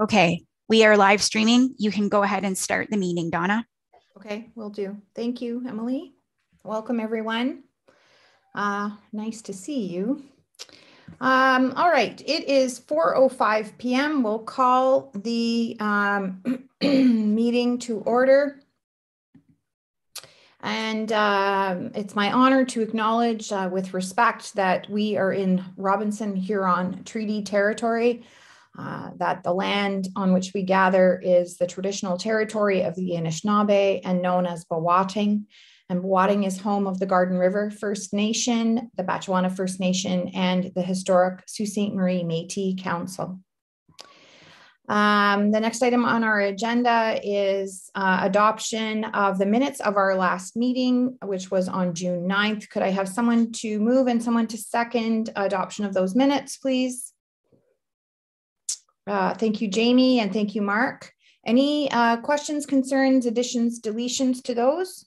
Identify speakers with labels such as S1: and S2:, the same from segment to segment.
S1: Okay, we are live streaming. You can go ahead and start the meeting, Donna.
S2: Okay, we will do. Thank you, Emily. Welcome, everyone. Uh, nice to see you. Um, all right, it is 4.05 p.m. We'll call the um, meeting to order. And uh, it's my honor to acknowledge uh, with respect that we are in Robinson Huron Treaty Territory, uh, that the land on which we gather is the traditional territory of the Anishinaabe and known as Bawatang. And Bawatang is home of the Garden River First Nation, the Batchewana First Nation, and the historic Sault Ste. Marie Metis Council. Um, the next item on our agenda is uh, adoption of the minutes of our last meeting, which was on June 9th. Could I have someone to move and someone to second adoption of those minutes, please? Uh, thank you, Jamie, and thank you, Mark. Any uh, questions, concerns, additions, deletions to those?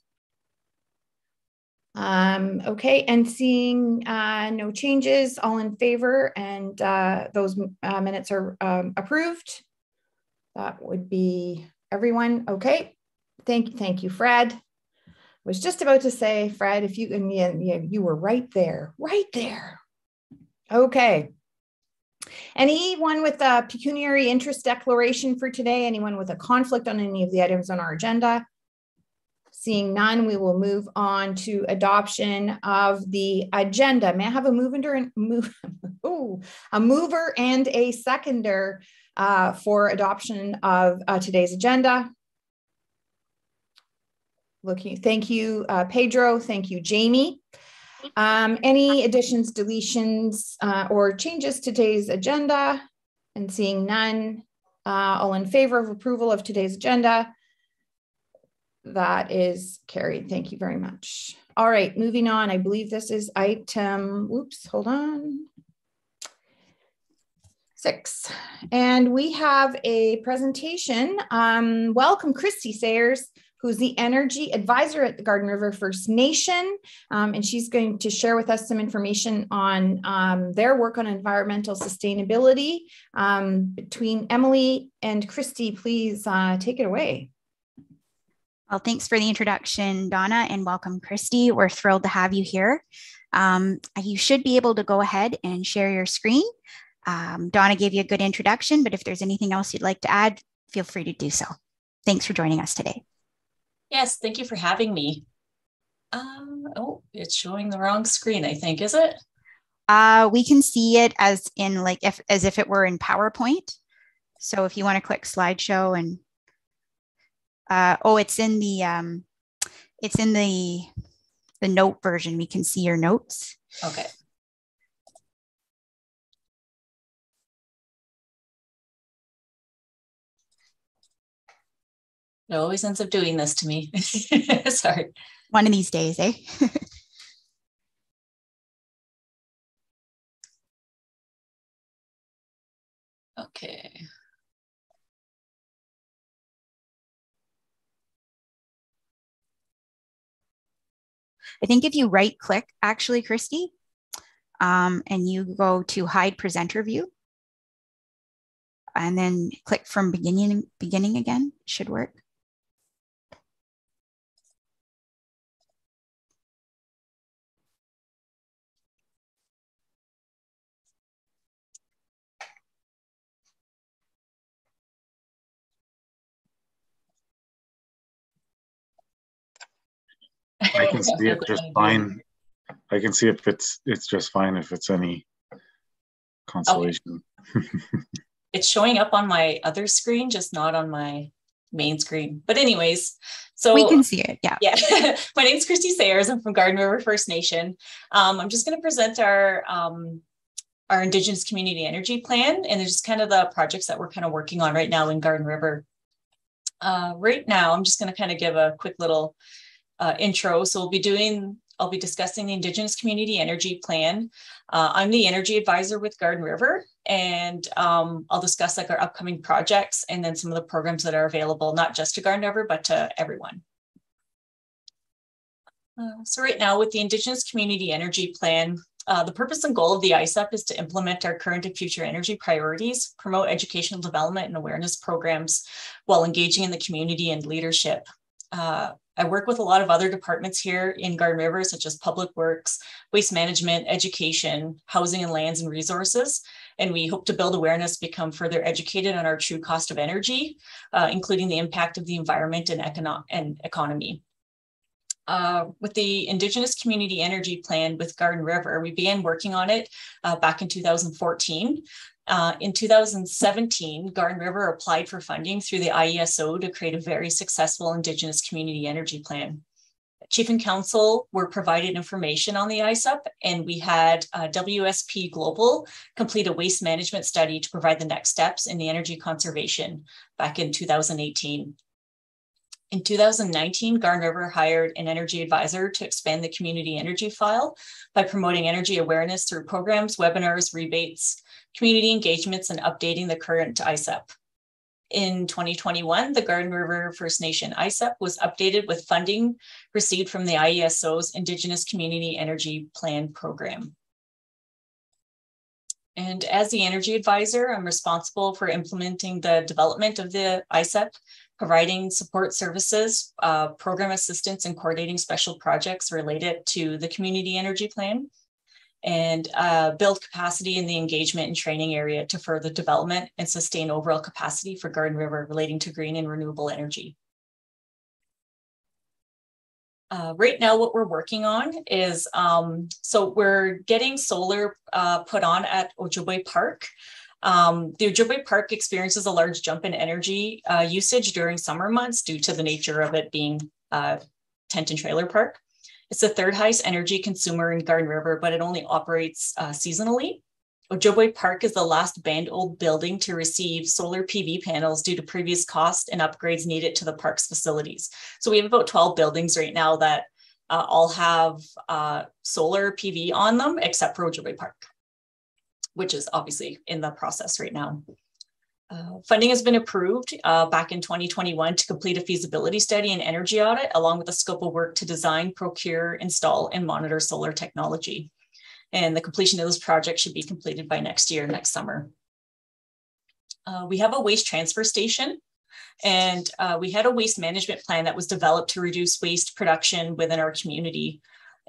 S2: Um, okay, and seeing uh, no changes, all in favor, and uh, those uh, minutes are um, approved. That would be everyone. Okay. Thank you. Thank you, Fred. Was just about to say, Fred, if you and yeah, you were right there, right there. Okay. Anyone with a pecuniary interest declaration for today? Anyone with a conflict on any of the items on our agenda? Seeing none, we will move on to adoption of the agenda. May I have a mover and move, ooh, a mover and a seconder uh, for adoption of uh, today's agenda. Looking, thank you, uh, Pedro. Thank you, Jamie. Um, any additions, deletions, uh, or changes to today's agenda? And seeing none, uh, all in favor of approval of today's agenda? That is carried. Thank you very much. All right, moving on. I believe this is item, whoops, hold on six. And we have a presentation. Um, welcome, Christy Sayers, who's the energy advisor at the Garden River First Nation. Um, and she's going to share with us some information on um, their work on environmental sustainability. Um, between Emily and Christy, please uh, take it away.
S1: Well, thanks for the introduction, Donna, and welcome, Christy. We're thrilled to have you here. Um, you should be able to go ahead and share your screen. Um, Donna gave you a good introduction, but if there's anything else you'd like to add, feel free to do so. Thanks for joining us today.
S3: Yes, thank you for having me. Um, oh, it's showing the wrong screen, I think, is it?
S1: Uh, we can see it as in like if as if it were in PowerPoint. So if you want to click slideshow and uh, oh, it's in the um, it's in the the note version. We can see your notes.
S3: Okay. It always ends up doing this to me. Sorry.
S1: One of these days, eh?
S3: okay.
S1: I think if you right click, actually, Christy, um, and you go to hide presenter view, and then click from beginning beginning again, should work.
S4: I can see it just fine. I can see if it's it's just fine if it's any consolation.
S3: Okay. it's showing up on my other screen, just not on my main screen. But anyways, so
S1: we can see it. Yeah.
S3: Yeah. my name is Christy Sayers. I'm from Garden River First Nation. Um, I'm just going to present our um, our Indigenous Community Energy Plan, and there's just kind of the projects that we're kind of working on right now in Garden River. Uh, right now, I'm just going to kind of give a quick little uh, intro. So we'll be doing, I'll be discussing the Indigenous Community Energy Plan. Uh, I'm the energy advisor with Garden River, and um, I'll discuss like our upcoming projects and then some of the programs that are available, not just to Garden River, but to everyone. Uh, so right now with the Indigenous Community Energy Plan, Uh, the purpose and goal of the ISEP is to implement our current and future energy priorities, promote educational development and awareness programs while engaging in the community and leadership. Uh, I work with a lot of other departments here in Garden River, such as public works, waste management, education, housing and lands and resources. And we hope to build awareness, become further educated on our true cost of energy, uh, including the impact of the environment and, econo and economy. Uh, with the Indigenous Community Energy Plan with Garden River, we began working on it uh, back in 2014. Uh, in 2017, Garden River applied for funding through the IESO to create a very successful Indigenous community energy plan. Chief and Council were provided information on the ISEP, and we had uh, WSP Global complete a waste management study to provide the next steps in the energy conservation back in 2018. In 2019, Garden River hired an energy advisor to expand the community energy file by promoting energy awareness through programs, webinars, rebates, community engagements, and updating the current ISEP. In 2021, the Garden River First Nation ISEP was updated with funding received from the IESO's Indigenous Community Energy Plan program. And as the energy advisor, I'm responsible for implementing the development of the ISEP, providing support services, uh, program assistance, and coordinating special projects related to the community energy plan, and uh, build capacity in the engagement and training area to further development and sustain overall capacity for Garden River relating to green and renewable energy. Uh, right now, what we're working on is, um, so we're getting solar uh, put on at Ojibwe Park. Um, the Ojibwe Park experiences a large jump in energy uh, usage during summer months due to the nature of it being a uh, tent and trailer park. It's the third highest energy consumer in Garden River, but it only operates uh, seasonally. Ojibwe Park is the last band old building to receive solar PV panels due to previous cost and upgrades needed to the park's facilities. So we have about 12 buildings right now that uh, all have uh, solar PV on them, except for Ojibwe Park, which is obviously in the process right now. Uh, funding has been approved uh, back in 2021 to complete a feasibility study and energy audit, along with a scope of work to design, procure, install, and monitor solar technology. And the completion of this project should be completed by next year, next summer. Uh, we have a waste transfer station and uh, we had a waste management plan that was developed to reduce waste production within our community.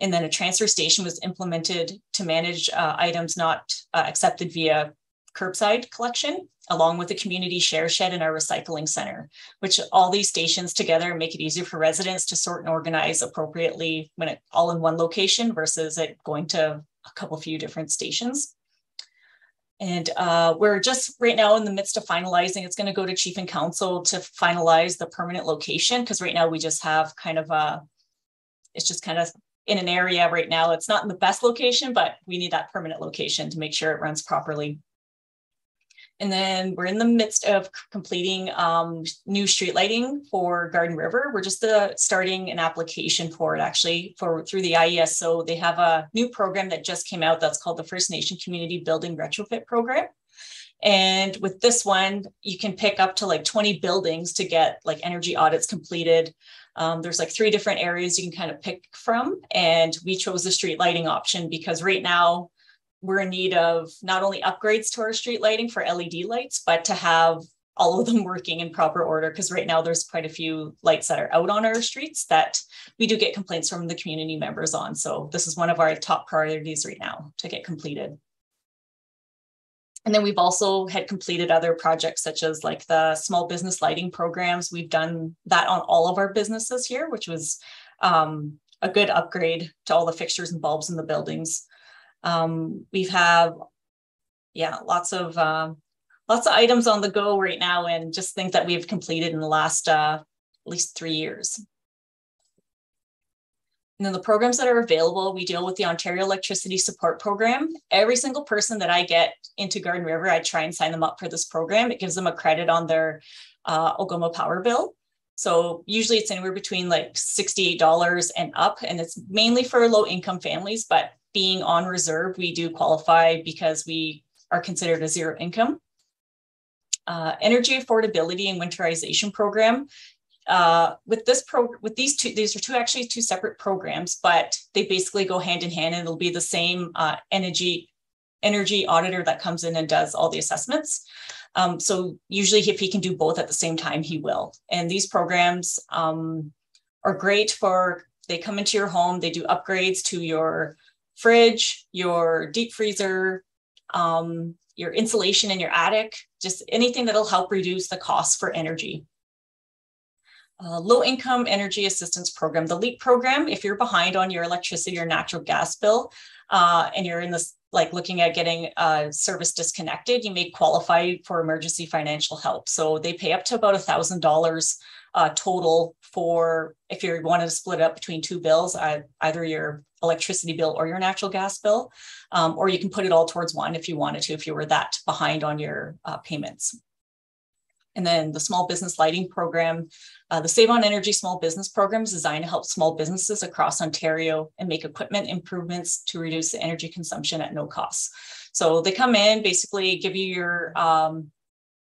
S3: And then a transfer station was implemented to manage uh, items not uh, accepted via curbside collection along with the community share shed and our recycling center, which all these stations together make it easier for residents to sort and organize appropriately when it all in one location versus it going to a couple few different stations. And uh, we're just right now in the midst of finalizing. It's going to go to chief and council to finalize the permanent location because right now we just have kind of a, it's just kind of in an area right now. It's not in the best location, but we need that permanent location to make sure it runs properly. And then we're in the midst of completing um, new street lighting for Garden River. We're just uh, starting an application for it actually for through the IESO. They have a new program that just came out that's called the First Nation Community Building Retrofit Program. And with this one, you can pick up to like 20 buildings to get like energy audits completed. Um, there's like three different areas you can kind of pick from. And we chose the street lighting option because right now we're in need of not only upgrades to our street lighting for LED lights, but to have all of them working in proper order because right now there's quite a few lights that are out on our streets that we do get complaints from the community members on. So this is one of our top priorities right now to get completed. And then we've also had completed other projects such as like the small business lighting programs. We've done that on all of our businesses here, which was um, a good upgrade to all the fixtures and bulbs in the buildings. Um, we've have, yeah, lots of uh, lots of items on the go right now, and just think that we've completed in the last uh, at least three years. And then the programs that are available, we deal with the Ontario Electricity Support Program. Every single person that I get into Garden River, I try and sign them up for this program. It gives them a credit on their uh, power bill. So usually it's anywhere between like $68 and up, and it's mainly for low income families, but being on reserve, we do qualify because we are considered a zero income. Uh, energy affordability and winterization program. uh, with this pro with these two these are two actually two separate programs but they basically go hand in hand and it'll be the same uh, energy energy auditor that comes in and does all the assessments um, so usually if he can do both at the same time he will and these programs um, are great for they come into your home they do upgrades to your fridge your deep freezer um, your insulation in your attic just anything that'll help reduce the cost for energy uh, low income energy assistance program, the LEAP program. If you're behind on your electricity or natural gas bill uh, and you're in this, like looking at getting uh, service disconnected, you may qualify for emergency financial help. So they pay up to about a thousand dollars uh, total for if you wanted to split up between two bills, either your electricity bill or your natural gas bill, um, or you can put it all towards one if you wanted to, if you were that behind on your uh, payments. And then the small business lighting program, uh, the Save on Energy small business program is designed to help small businesses across Ontario and make equipment improvements to reduce the energy consumption at no cost. So they come in, basically give you your, um,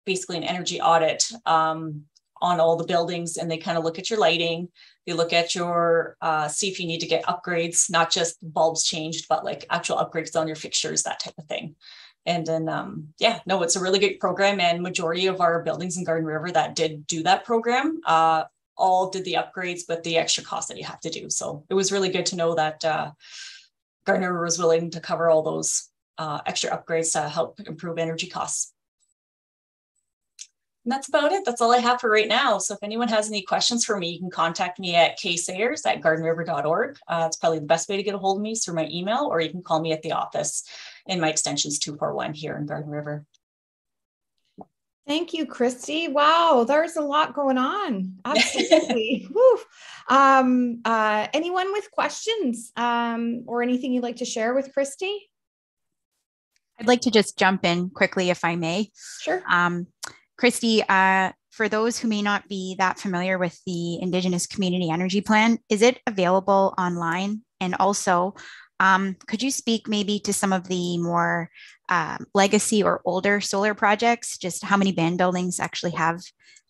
S3: basically an energy audit um, on all the buildings and they kind of look at your lighting. They look at your, uh, see if you need to get upgrades, not just bulbs changed, but like actual upgrades on your fixtures, that type of thing. And then um, yeah no it's a really good program and majority of our buildings in garden river that did do that program uh, all did the upgrades but the extra cost that you have to do. So it was really good to know that uh, garden river was willing to cover all those uh, extra upgrades to help improve energy costs and that's about it. That's all I have for right now. So if anyone has any questions for me, you can contact me at ksayers at gardenriver.org. Uh, it's probably the best way to get a hold of me is through my email, or you can call me at the office. And my extension is 241 here in Garden River.
S2: Thank you, Christy. Wow, there's a lot going on. Absolutely. um, uh, anyone with questions um, or anything you'd like to share with Christy?
S1: I'd like to just jump in quickly, if I may.
S2: Sure.
S1: Um, Christy, uh, for those who may not be that familiar with the Indigenous Community Energy Plan, is it available online? And also, um, could you speak maybe to some of the more uh, legacy or older solar projects? Just how many band buildings actually have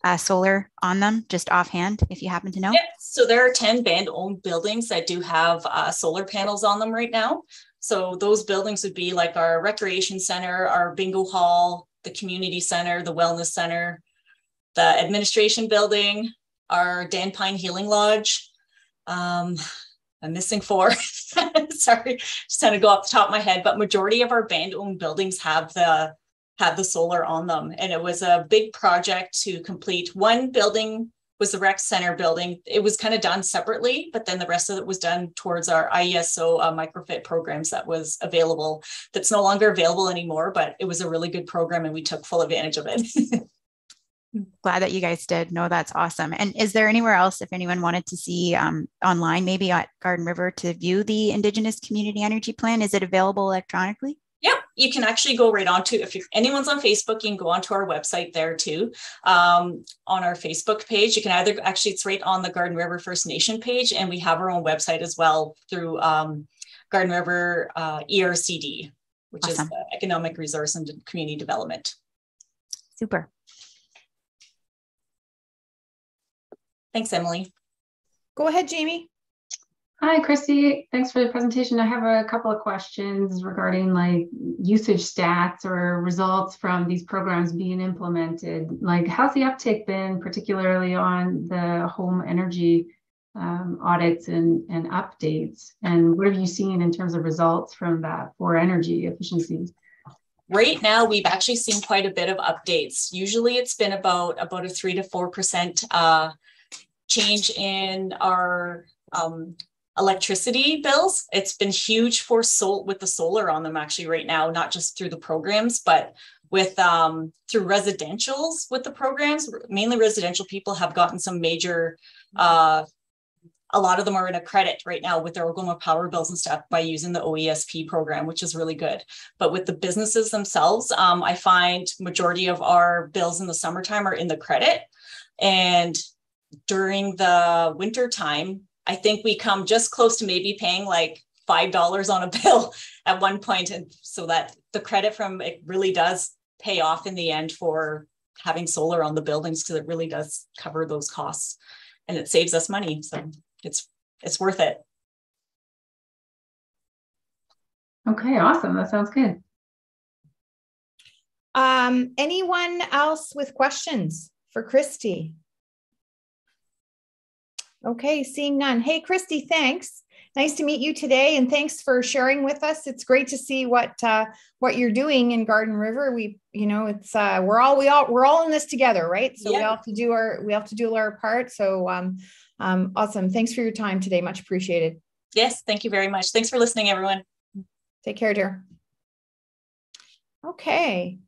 S1: uh, solar on them, just offhand, if you happen to know?
S3: Yeah, so there are 10 band owned buildings that do have uh, solar panels on them right now. So those buildings would be like our recreation center, our bingo hall, the community center, the wellness center, the administration building, our Dan Pine Healing Lodge. Um, I'm missing four. Sorry, just kind of go off the top of my head, but majority of our band-owned buildings have the have the solar on them, and it was a big project to complete. One building was the rec center building. It was kind of done separately, but then the rest of it was done towards our IESO uh, microfit programs that was available. That's no longer available anymore, but it was a really good program and we took full advantage of it.
S1: Glad that you guys did. No, that's awesome. And is there anywhere else, if anyone wanted to see um, online, maybe at Garden River to view the Indigenous Community Energy Plan? Is it available electronically?
S3: Yep, you can actually go right on to if anyone's on Facebook, you can go onto our website there too. Um, on our Facebook page, you can either actually it's right on the Garden River First Nation page, and we have our own website as well through um, Garden River uh, ERCD, which awesome. is Economic Resource and Community Development.
S1: Super.
S3: Thanks, Emily.
S2: Go ahead, Jamie.
S5: Hi, Christy. Thanks for the presentation. I have a couple of questions regarding like usage stats or results from these programs being implemented. Like, how's the uptake been, particularly on the home energy um, audits and, and updates? And what have you seen in terms of results from that for energy efficiencies?
S3: Right now, we've actually seen quite a bit of updates. Usually, it's been about about a three to four percent uh, change in our um, electricity bills. It's been huge for sol with the solar on them actually right now, not just through the programs, but with um, through residentials with the programs. Mainly residential people have gotten some major. Uh, a lot of them are in a credit right now with their Algoma power bills and stuff by using the OESP program, which is really good. But with the businesses themselves, um, I find majority of our bills in the summertime are in the credit, and during the winter time I think we come just close to maybe paying like five dollars on a bill at one point, and so that the credit from it really does pay off in the end for having solar on the buildings because it really does cover those costs and it saves us money. So it's it's worth it.
S5: Okay, awesome. That sounds good.
S2: Um, anyone else with questions for Christy? Okay, seeing none. Hey, Christy, thanks. Nice to meet you today, and thanks for sharing with us. It's great to see what uh, what you're doing in Garden River. We, you know, it's uh, we're all we all we're all in this together, right? So we all have to do our we have to do our part. So um, um, awesome. Thanks for your time today. Much appreciated.
S3: Yes, thank you very much. Thanks for listening, everyone.
S2: Take care, dear. Okay.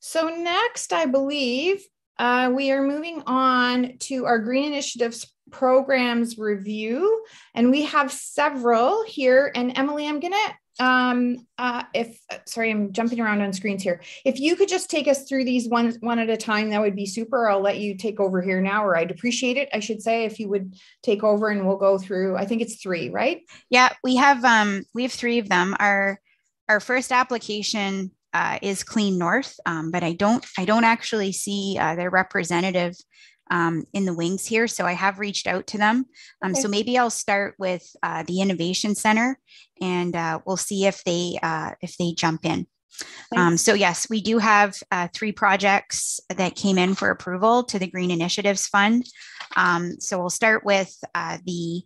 S2: So next, I believe uh, we are moving on to our Green Initiatives programs review, and we have several here. And Emily, I'm gonna um uh if sorry i'm jumping around on screens here. If you could just take us through these one one at a time that would be super. I'll let you take over here now or i'd appreciate it i should say if you would take over and we'll go through i think it's three right?
S1: Yeah we have um we have three of them. Our our first application uh, is Clean North, um, but I don't I don't actually see uh, their representative um, in the wings here. So I have reached out to them. Um, okay. So maybe I'll start with uh, the Innovation Center, and uh, we'll see if they uh, if they jump in. Um, so yes, we do have uh, three projects that came in for approval to the Green Initiatives Fund. Um, so we'll start with the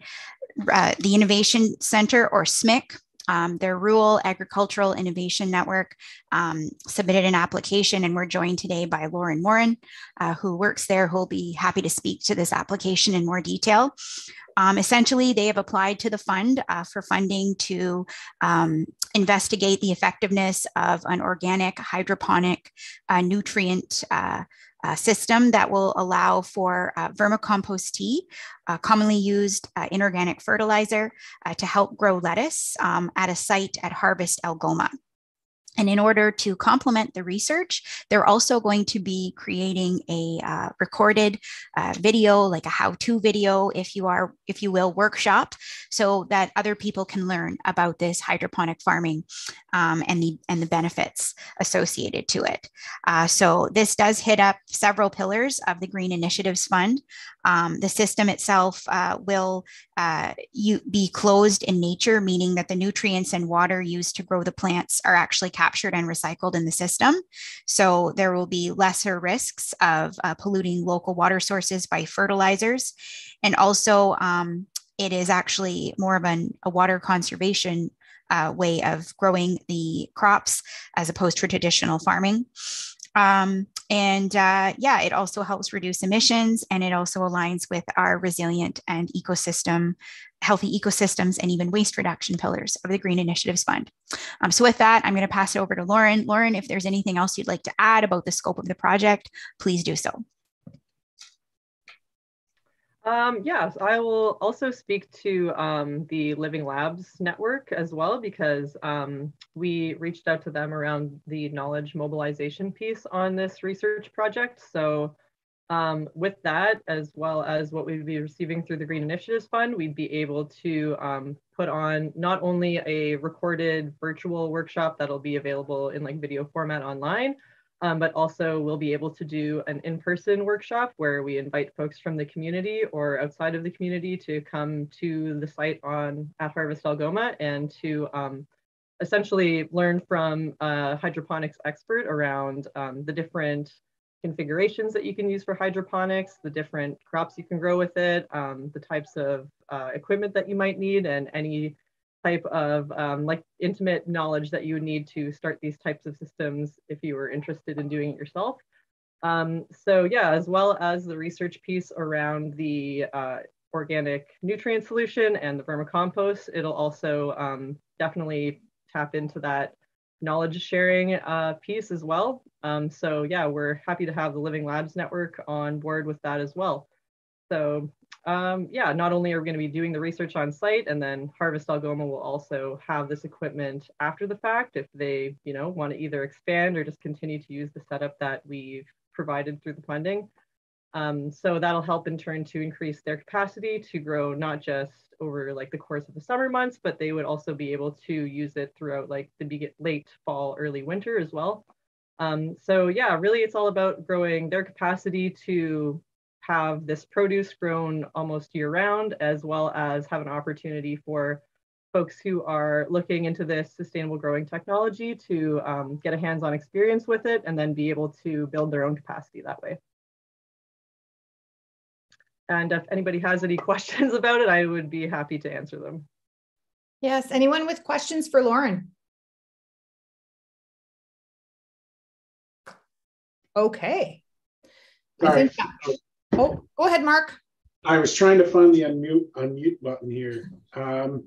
S1: the Innovation Center or SMIC. Um, their Rural Agricultural Innovation Network um, submitted an application, and we're joined today by Lauren Morin, uh, who works there, who will be happy to speak to this application in more detail. Um, essentially, they have applied to the fund uh, for funding to um, investigate the effectiveness of an organic hydroponic uh, nutrient uh, uh, system that will allow for uh, vermicompost tea, uh, commonly used uh, inorganic fertilizer, uh, to help grow lettuce um, at a site at Harvest Algoma. And in order to complement the research, they're also going to be creating a uh, recorded uh, video, like a how-to video, if you are, if you will, workshop, so that other people can learn about this hydroponic farming um, and the and the benefits associated to it. Uh, so this does hit up several pillars of the Green Initiatives Fund. Um, the system itself uh, will uh, you, be closed in nature, meaning that the nutrients and water used to grow the plants are actually captured and recycled in the system. So there will be lesser risks of uh, polluting local water sources by fertilizers. And also, um, it is actually more of an, a water conservation uh, way of growing the crops as opposed to traditional farming. Um, and uh, yeah, it also helps reduce emissions and it also aligns with our resilient and ecosystem, healthy ecosystems, and even waste reduction pillars of the Green Initiatives Fund. Um, so, with that, I'm going to pass it over to Lauren. Lauren, if there's anything else you'd like to add about the scope of the project, please do so.
S6: Um, yes, I will also speak to um, the Living Labs network as well, because um, we reached out to them around the knowledge mobilization piece on this research project. So um, with that, as well as what we'd be receiving through the Green Initiatives Fund, we'd be able to um, put on not only a recorded virtual workshop that'll be available in like video format online, um, but also we'll be able to do an in-person workshop where we invite folks from the community or outside of the community to come to the site on at Harvest Algoma and to um, essentially learn from a hydroponics expert around um, the different configurations that you can use for hydroponics, the different crops you can grow with it, um, the types of uh, equipment that you might need, and any type of um, like intimate knowledge that you would need to start these types of systems if you were interested in doing it yourself. Um, so yeah, as well as the research piece around the uh, organic nutrient solution and the vermicompost, it'll also um, definitely tap into that knowledge sharing uh, piece as well. Um, so yeah, we're happy to have the Living Labs Network on board with that as well. So um, yeah, not only are we going to be doing the research on site, and then Harvest Algoma will also have this equipment after the fact if they, you know, want to either expand or just continue to use the setup that we've provided through the funding. Um, so that'll help in turn to increase their capacity to grow not just over like the course of the summer months, but they would also be able to use it throughout like the late fall, early winter as well. Um, so yeah, really it's all about growing their capacity to have this produce grown almost year round, as well as have an opportunity for folks who are looking into this sustainable growing technology to um, get a hands-on experience with it and then be able to build their own capacity that way. And if anybody has any questions about it, I would be happy to answer them.
S2: Yes, anyone with questions for Lauren? Okay. I think that- oh, go ahead, Mark.
S7: I was trying to find the unmute unmute button here. Um,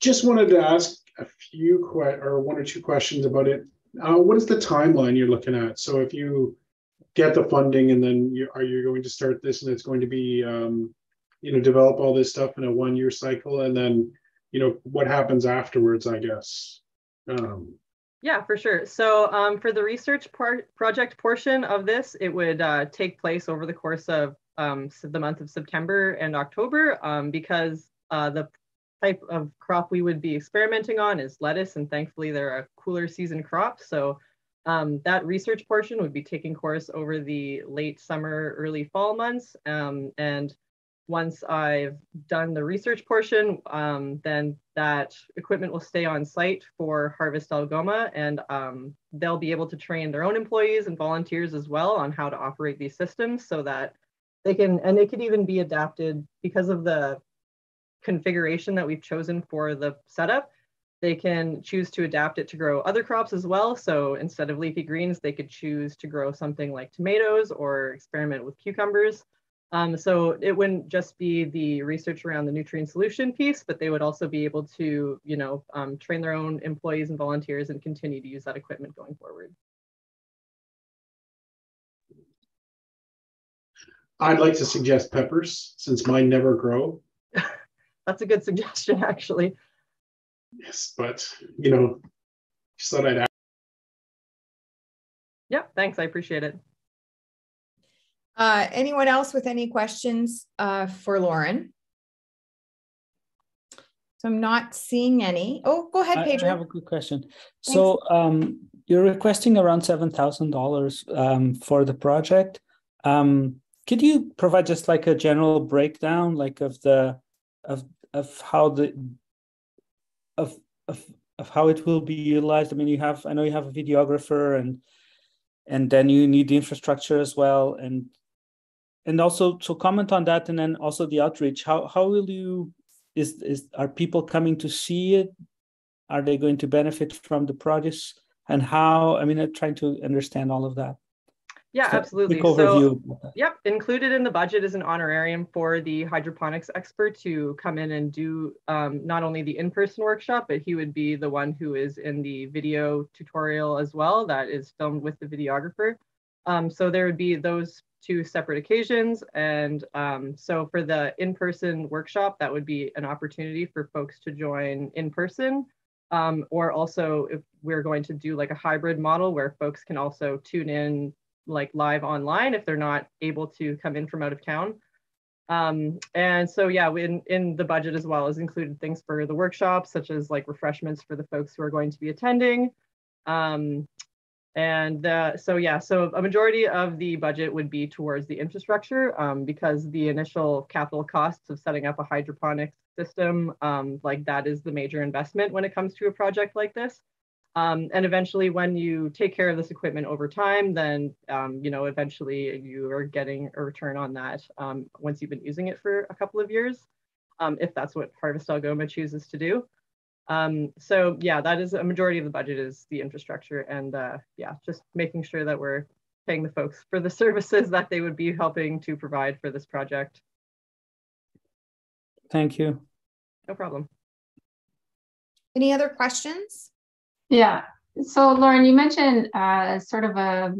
S7: just wanted to ask a few que- or one or two questions about it. Uh, what is the timeline you're looking at? So if you get the funding and then you are you going to start this and it's going to be um, you know develop all this stuff in a one year cycle and then you know what happens afterwards? I guess. Um,
S6: yeah, for sure. So um, for the research part project portion of this, it would uh, take place over the course of um, the month of September and October um, because uh, the type of crop we would be experimenting on is lettuce, and thankfully they're a cooler season crop. So um, that research portion would be taking course over the late summer, early fall months. Um, and once I've done the research portion, um, then that equipment will stay on site for Harvest Algoma and um, they'll be able to train their own employees and volunteers as well on how to operate these systems so that they can, and it could even be adapted because of the configuration that we've chosen for the setup. They can choose to adapt it to grow other crops as well. So instead of leafy greens, they could choose to grow something like tomatoes or experiment with cucumbers. Um, so it wouldn't just be the research around the nutrient solution piece, but they would also be able to, you know, um, train their own employees and volunteers and continue to use that equipment going forward.
S7: I'd like to suggest peppers since mine never grow.
S6: That's a good suggestion, actually.
S7: Yes, but you know, just thought I'd ask.
S6: Yeah, thanks. I appreciate it.
S2: Uh, anyone else with any questions uh, for Lauren? So I'm not seeing any. Oh, go ahead, Pedro.
S8: I have a quick question. Thanks. So um, you're requesting around seven thousand um, dollars for the project. Um, could you provide just like a general breakdown, like of the of of how the of of of how it will be utilized? I mean, you have I know you have a videographer and and then you need the infrastructure as well. And and also so comment on that and then also the outreach how how will you is is are people coming to see it? Are they going to benefit from the produce and how i mean i'm trying to understand all of that
S6: yeah so absolutely so yep included in the budget is an honorarium for the hydroponics expert to come in and do um, not only the in-person workshop but he would be the one who is in the video tutorial as well that is filmed with the videographer um, so there would be those two separate occasions. And um, so for the in-person workshop, that would be an opportunity for folks to join in person. Um, or also if we're going to do like a hybrid model where folks can also tune in like live online if they're not able to come in from out of town. Um, and so yeah, in, in the budget as well is included things for the workshops, such as like refreshments for the folks who are going to be attending. Um, and uh, so, yeah, so a majority of the budget would be towards the infrastructure um, because the initial capital costs of setting up a hydroponics system, um, like that is the major investment when it comes to a project like this. Um, and eventually when you take care of this equipment over time, then, um, you know, eventually you are getting a return on that um, once you've been using it for a couple of years, um, if that's what Harvest Algoma chooses to do. Um, so yeah, that is a majority of the budget is the infrastructure and uh, yeah, just making sure that we're paying the folks for the services that they would be helping to provide for this project.
S8: Thank you.
S6: No problem.
S2: Any other questions?
S5: Yeah. So Lauren, you mentioned uh, sort of a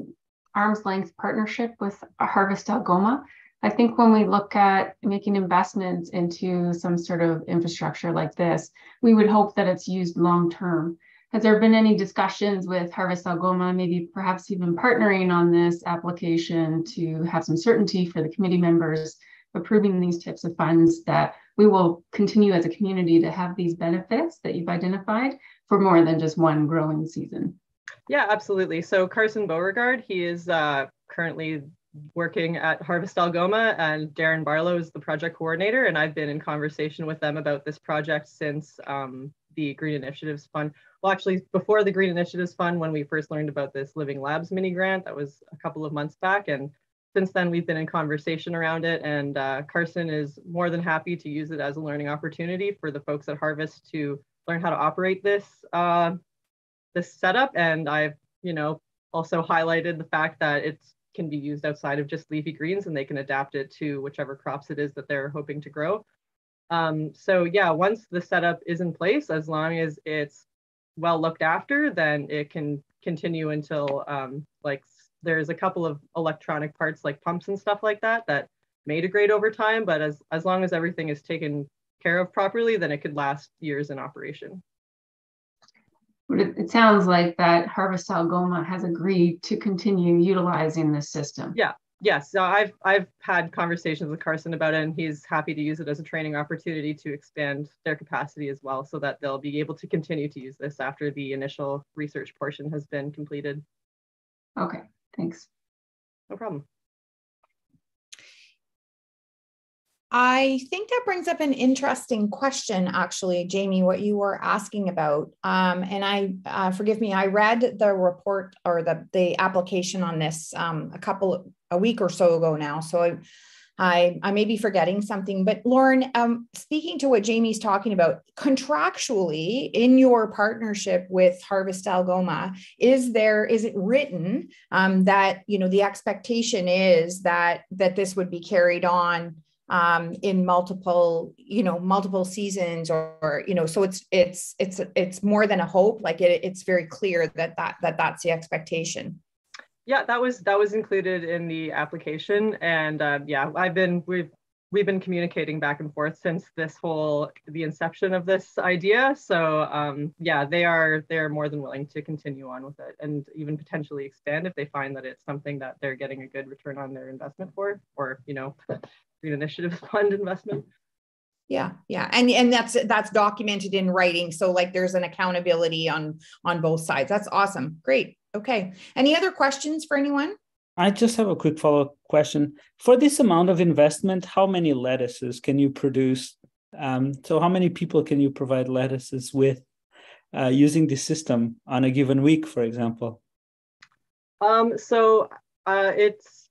S5: arm's length partnership with Harvest Algoma. I think when we look at making investments into some sort of infrastructure like this, we would hope that it's used long term. Has there been any discussions with Harvest Algoma, maybe perhaps even partnering on this application to have some certainty for the committee members approving these types of funds that we will continue as a community to have these benefits that you've identified for more than just one growing season?
S6: Yeah, absolutely. So Carson Beauregard, he is uh, currently working at Harvest Algoma and Darren Barlow is the project coordinator. And I've been in conversation with them about this project since um, the Green Initiatives Fund. Well, actually, before the Green Initiatives Fund, when we first learned about this Living Labs mini grant, that was a couple of months back. And since then, we've been in conversation around it. And uh, Carson is more than happy to use it as a learning opportunity for the folks at Harvest to learn how to operate this uh, this setup. And I've, you know, also highlighted the fact that it can be used outside of just leafy greens and they can adapt it to whichever crops it is that they're hoping to grow. Um, so yeah, once the setup is in place, as long as it's well looked after, then it can continue until um, like there's a couple of electronic parts like pumps and stuff like that that may degrade over time, but as, as long as everything is taken care of properly, then it could last years in operation.
S5: But it, it sounds like that Harvest Algoma has agreed to continue utilizing this system.
S6: Yeah, yes. So I've I've had conversations with Carson about it, and he's happy to use it as a training opportunity to expand their capacity as well, so that they'll be able to continue to use this after the initial research portion has been completed.
S5: Okay, thanks.
S6: No problem.
S2: I think that brings up an interesting question, actually, Jamie, what you were asking about. Um, and I, uh, forgive me, I read the report or the, the application on this um, a couple, a week or so ago now. So I, I, I may be forgetting something, but Lauren, um, speaking to what Jamie's talking about, contractually in your partnership with Harvest Algoma, is there is it written um, that you know the expectation is that that this would be carried on um, in multiple you know multiple seasons or, or, you know so it's it's it's it's more than a hope. Like it, it's very clear that that that that's the expectation.
S6: Yeah that was that was included in the application. And uh, yeah i've been we've we've been communicating back and forth since this whole the inception of this idea. So um, yeah they are they're more than willing to continue on with it and even potentially expand if they find that it's something that they're getting a good return on their investment for or you know Green Initiative Fund investment.
S2: Yeah, yeah, and and that's that's documented in writing. So like, there's an accountability on on both sides. That's awesome. Great. Okay. Any other questions for anyone?
S8: I just have a quick follow up question. For this amount of investment, how many lettuces can you produce? Um, so, how many people can you provide lettuces with uh, using the system on a given week, for example?
S6: Um, so, uh, it's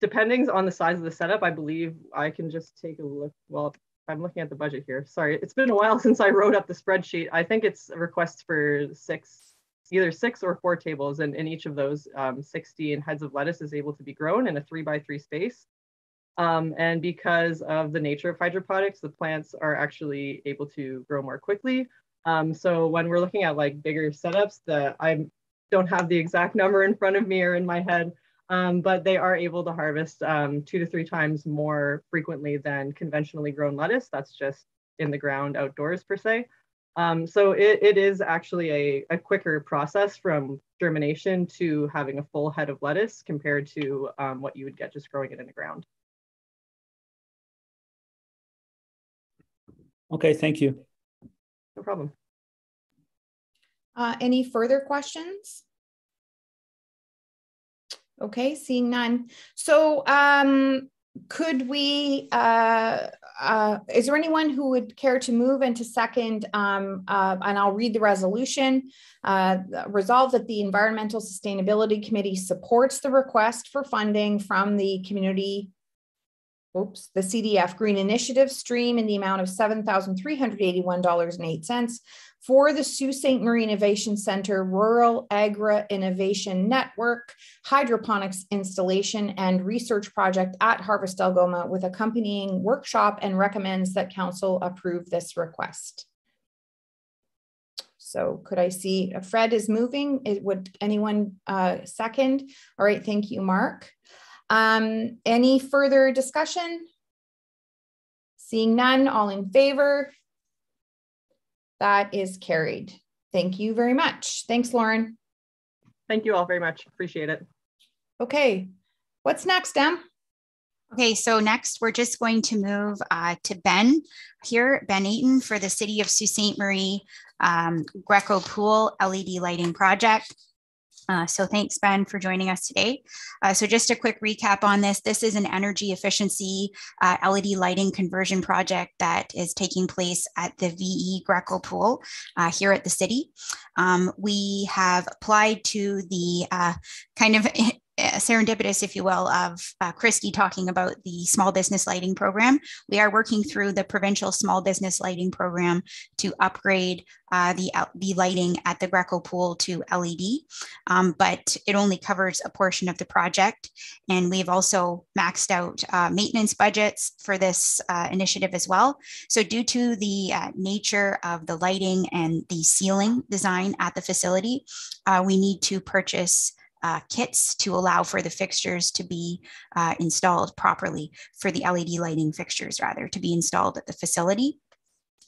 S6: depending on the size of the setup, I believe I can just take a look. Well, I'm looking at the budget here. Sorry, it's been a while since I wrote up the spreadsheet. I think it's requests for six, either six or four tables, and in each of those, um, 16 heads of lettuce is able to be grown in a three by three space. Um, and because of the nature of hydroponics, the plants are actually able to grow more quickly. Um, so when we're looking at like bigger setups, that I don't have the exact number in front of me or in my head, um, but they are able to harvest um, two to three times more frequently than conventionally grown lettuce. That's just in the ground outdoors per se. Um, so it, it is actually a, a quicker process from germination to having a full head of lettuce compared to um, what you would get just growing it in the ground.
S8: Okay, thank you.
S6: No problem.
S2: Uh, any further questions? Okay, seeing none. So um, could we, uh, uh, is there anyone who would care to move and to second, um, uh, and I'll read the resolution, uh, resolve that the Environmental Sustainability Committee supports the request for funding from the community oops, the CDF Green Initiative stream in the amount of $7,381.08 for the Sault Ste. Marie Innovation Center Rural Agri Innovation Network hydroponics installation and research project at Harvest Algoma with accompanying workshop and recommends that council approve this request. So could I see uh, Fred is moving? It, would anyone uh, second? All right, thank you, Mark. Um, any further discussion? Seeing none, all in favor? That is carried. Thank you very much. Thanks, Lauren.
S6: Thank you all very much. Appreciate it.
S2: Okay, what's next, Em?
S1: Okay, so next we're just going to move uh, to Ben here, Ben Aiton for the City of Sault Ste. Marie um, Greco Pool LED lighting project. Uh, so thanks, Ben, for joining us today. Uh, so just a quick recap on this. This is an energy efficiency uh, LED lighting conversion project that is taking place at the VE Greco Pool uh, here at the city. Um, we have applied to the uh, kind of serendipitous, if you will, of uh, Christy talking about the small business lighting program. We are working through the provincial small business lighting program to upgrade uh, the, the lighting at the Greco pool to LED, um, but it only covers a portion of the project. And we've also maxed out uh, maintenance budgets for this uh, initiative as well. So due to the uh, nature of the lighting and the ceiling design at the facility, we need to purchase uh, kits to allow for the fixtures to be uh, installed properly for the LED lighting fixtures rather to be installed at the facility.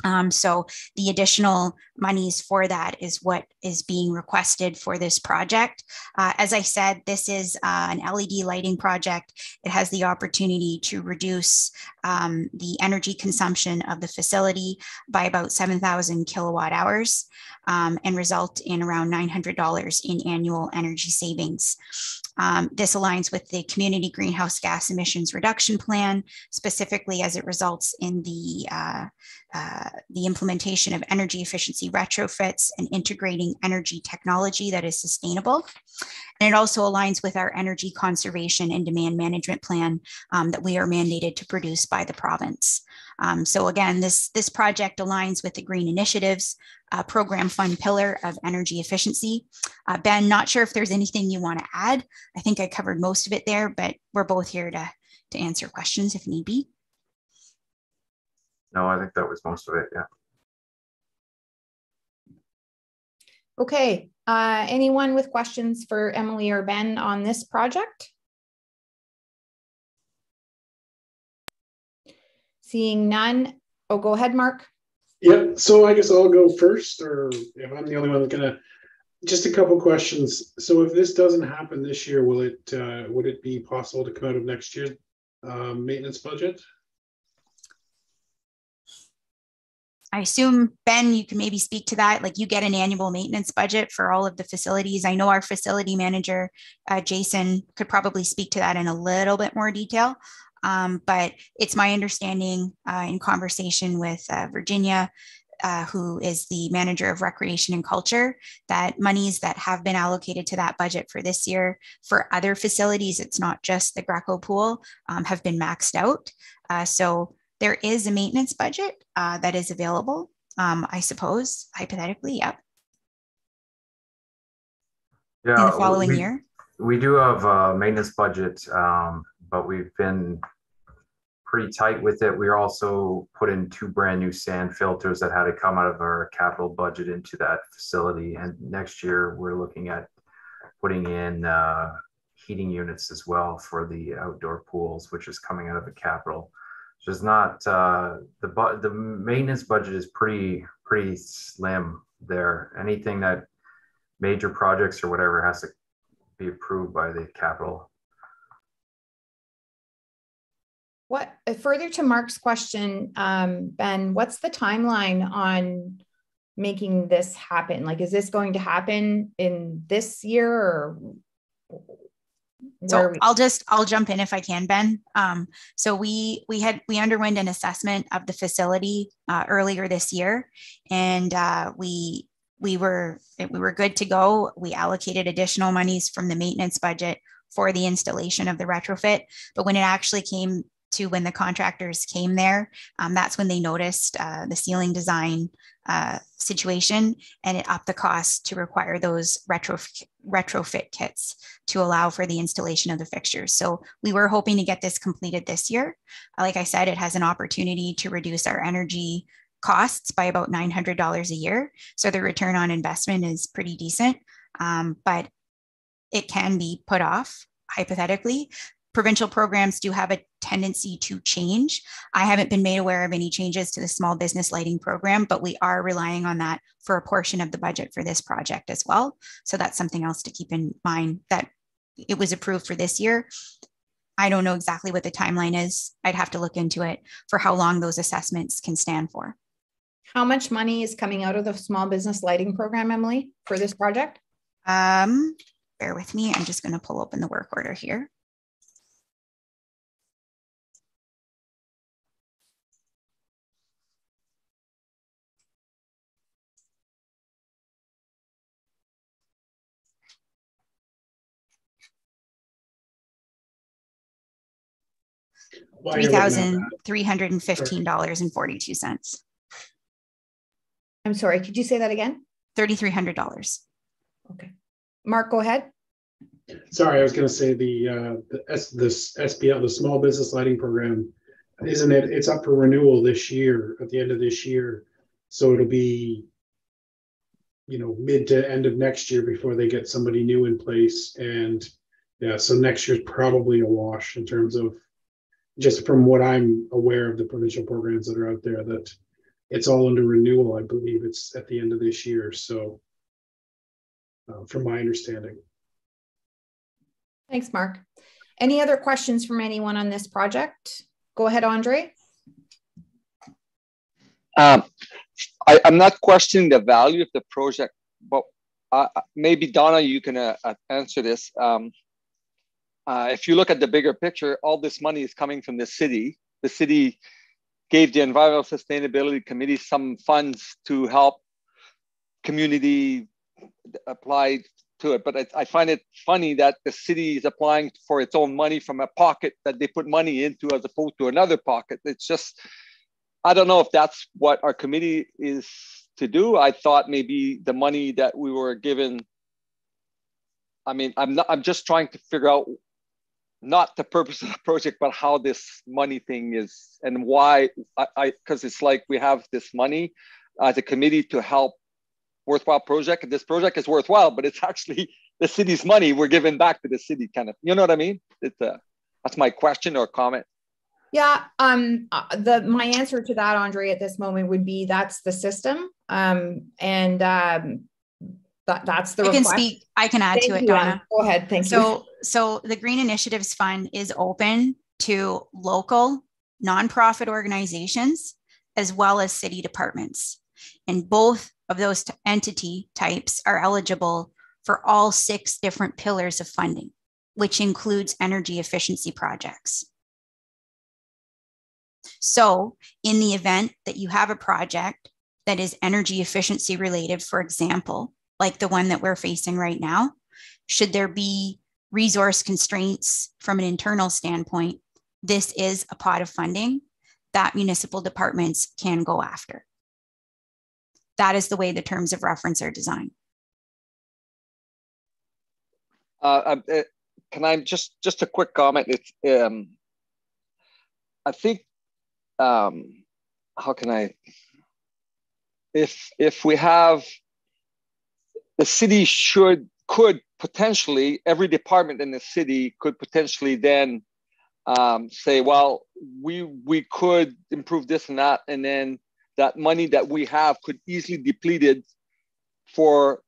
S1: Um, so the additional monies for that is what is being requested for this project. Uh, as I said, this is uh, an LED lighting project. It has the opportunity to reduce um, the energy consumption of the facility by about 7,000 kilowatt hours um, and result in around $900 in annual energy savings. Um, this aligns with the community greenhouse gas emissions reduction plan, specifically as it results in the, uh, uh, the implementation of energy efficiency retrofits and integrating energy technology that is sustainable. And it also aligns with our energy conservation and demand management plan um, that we are mandated to produce by the province. Um, so again, this, this project aligns with the green initiatives uh, program fund pillar of energy efficiency. Uh, ben, not sure if there's anything you want to add. I think I covered most of it there, but we're both here to, to answer questions if need be.
S9: No, I think that was most of it, yeah.
S2: Okay, uh, anyone with questions for Emily or Ben on this project? Seeing none. Oh, go ahead, Mark.
S7: Yep. So I guess I'll go first, or if I'm the only one that's gonna. Just a couple questions. So if this doesn't happen this year, will it uh, would it be possible to come out of next year's um, maintenance budget?
S1: I assume Ben, you can maybe speak to that. Like you get an annual maintenance budget for all of the facilities. I know our facility manager, uh, Jason, could probably speak to that in a little bit more detail. Um, but it's my understanding uh, in conversation with uh, Virginia, uh, who is the manager of recreation and culture, that monies that have been allocated to that budget for this year for other facilities, it's not just the Greco pool, um, have been maxed out. Uh, so there is a maintenance budget uh, that is available, um, I suppose, hypothetically, yep.
S9: Yeah,
S1: in the following
S9: we,
S1: year.
S9: We do have a maintenance budget um, but we've been pretty tight with it. We also put in two brand new sand filters that had to come out of our capital budget into that facility. And next year, we're looking at putting in uh, heating units as well for the outdoor pools, which is coming out of the capital. Which is not uh, the bu- the maintenance budget is pretty pretty slim there. Anything that major projects or whatever has to be approved by the capital
S2: What uh, further to Mark's question, um, Ben, what's the timeline on making this happen? Like, is this going to happen in this year or?
S1: So I'll just I'll jump in if I can, Ben. Um, so we we had we underwent an assessment of the facility uh, earlier this year, and uh, we we were we were good to go. We allocated additional monies from the maintenance budget for the installation of the retrofit. But when it actually came to when the contractors came there. Um, that's when they noticed uh, the ceiling design uh, situation and it upped the cost to require those retro, retrofit kits to allow for the installation of the fixtures. So we were hoping to get this completed this year. Like I said, it has an opportunity to reduce our energy costs by about $900 a year. So the return on investment is pretty decent, um, but it can be put off hypothetically provincial programs do have a tendency to change. I haven't been made aware of any changes to the small business lighting program, but we are relying on that for a portion of the budget for this project as well. So that's something else to keep in mind that it was approved for this year. I don't know exactly what the timeline is. I'd have to look into it for how long those assessments can stand for.
S2: How much money is coming out of the small business lighting program, Emily, for this project?
S1: Um, bear with me. I'm just going to pull open the work order here. Three thousand three hundred and fifteen dollars and forty two cents.
S2: I'm sorry, could you say that again?
S1: Thirty three hundred dollars.
S2: Okay. Mark, go ahead.
S7: Sorry, I was going to say the uh, the S, this SBL, the Small Business Lighting Program, isn't it? It's up for renewal this year at the end of this year, so it'll be, you know, mid to end of next year before they get somebody new in place, and yeah, so next year's probably a wash in terms of just from what I'm aware of the provincial programs that are out there, that it's all under renewal. I believe it's at the end of this year. So, uh, from my understanding.
S2: Thanks, Mark. Any other questions from anyone on this project? Go ahead, Andre.
S10: Um, I, am not questioning the value of the project, but uh, maybe Donna, you can uh, answer this. Um, uh, if you look at the bigger picture, all this money is coming from the city. The city gave the Environmental Sustainability Committee some funds to help community apply to it. But I, I, find it funny that the city is applying for its own money from a pocket that they put money into as opposed to another pocket. It's just, I don't know if that's what our committee is to do. I thought maybe the money that we were given. I mean, I'm not, I'm just trying to figure out not the purpose of the project, but how this money thing is and why I because it's like we have this money as a committee to help worthwhile project. This project is worthwhile, but it's actually the city's money we're giving back to the city, kind of. You know what I mean? It's uh, that's my question or comment.
S2: Yeah, um, uh, the my answer to that, Andre, at this moment would be that's the system, um, and um, that, that's the.
S1: I
S2: request.
S1: can speak. I can add
S2: Thank
S1: to it,
S2: you,
S1: Donna.
S2: Go ahead. Thank
S1: so,
S2: you.
S1: So the Green Initiatives Fund is open to local nonprofit organizations as well as city departments, and both of those entity types are eligible for all six different pillars of funding, which includes energy efficiency projects. So, in the event that you have a project that is energy efficiency related, for example, like the one that we're facing right now? Should there be resource constraints from an internal standpoint? This is a pot of funding that municipal departments can go after. That is the way the terms of reference are designed.
S10: Uh, uh, can I just just a quick comment? It's um, I think um, how can I if if we have the city should could potentially every department in the city could potentially then um, say, well, we we could improve this and that, and then that money that we have could easily depleted for.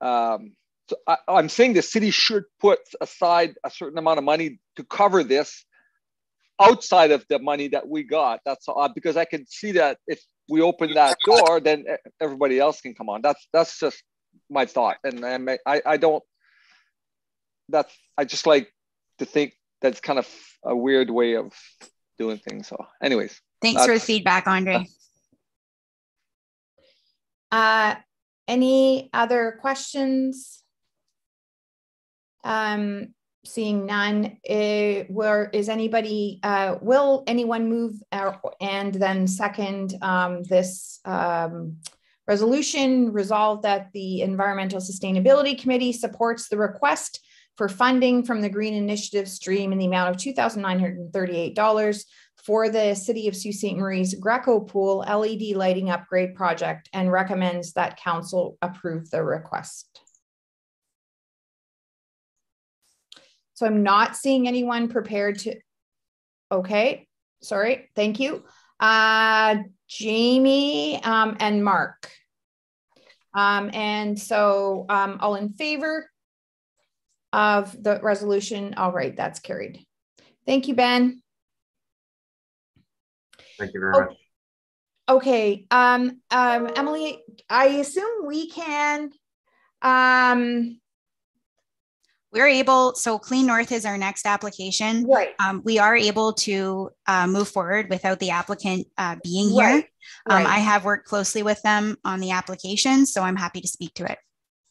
S10: Um, so I, I'm saying the city should put aside a certain amount of money to cover this outside of the money that we got. That's all, because I can see that if we open that door, then everybody else can come on. That's that's just my thought, and I I, I don't. That's I just like to think that's kind of a weird way of doing things. So, anyways,
S1: thanks for the feedback, Andre.
S2: Uh, any other questions? Um, seeing none, uh, where is anybody, uh, will anyone move uh, and then second um, this um, resolution resolved that the Environmental Sustainability Committee supports the request for funding from the Green Initiative stream in the amount of $2,938 for the City of Sault Ste. Marie's Greco Pool LED lighting upgrade project and recommends that Council approve the request. So I'm not seeing anyone prepared to, okay, sorry, thank you. Uh, Jamie um, and Mark. Um, and so um, all in favor of the resolution? All right, that's carried. Thank you, Ben.
S9: Thank you very oh, much.
S2: Okay, um, um, Emily, I assume we can um,
S1: we're able, so Clean North is our next application.
S2: Right.
S1: Um, we are able to uh, move forward without the applicant uh, being here.
S2: Right.
S1: Um,
S2: Right.
S1: I have worked closely with them on the application, so I'm happy to speak to it.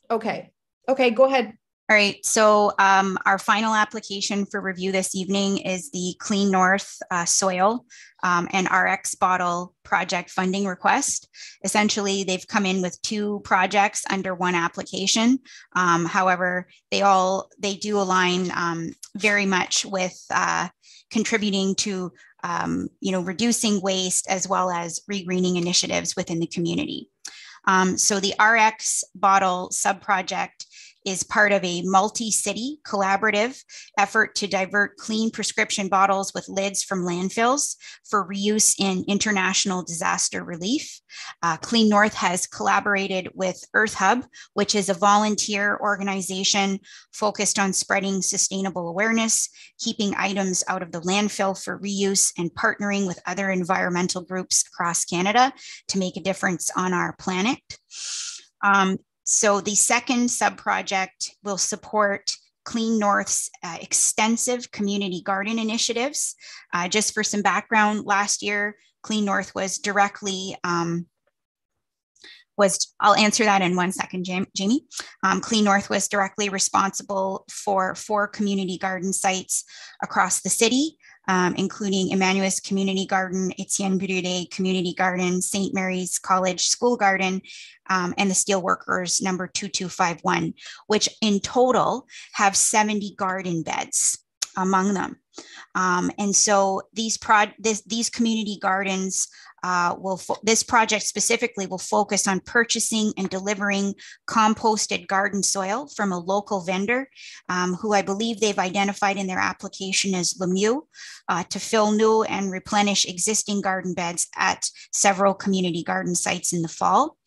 S2: Okay. Okay, go ahead.
S1: All right, so um, our final application for review this evening is the Clean North uh, Soil um, and RX Bottle Project Funding Request. Essentially, they've come in with two projects under one application. Um, however, they all they do align um, very much with uh, contributing to um, you know reducing waste as well as regreening initiatives within the community. Um, so the RX Bottle sub-project is part of a multi-city collaborative effort to divert clean prescription bottles with lids from landfills for reuse in international disaster relief. Uh, Clean North has collaborated with Earth Hub, which is a volunteer organization focused on spreading sustainable awareness, keeping items out of the landfill for reuse, and partnering with other environmental groups across Canada to make a difference on our planet. Um, so the second sub-project will support Clean North's uh, extensive community garden initiatives. Uh, just for some background, last year, Clean North was directly um, was I'll answer that in one second, Jamie. Um, Clean North was directly responsible for four community garden sites across the city, um, including Emmanuel's Community Garden, Etienne Brûlé Community Garden, St. Mary's College School Garden, um, and the Steelworkers number 2251, which in total have 70 garden beds among them. Um, and so these prod this, these community gardens uh, will this project specifically will focus on purchasing and delivering composted garden soil from a local vendor um, who I believe they've identified in their application as Lemieux uh, to fill new and replenish existing garden beds at several community garden sites in the fall.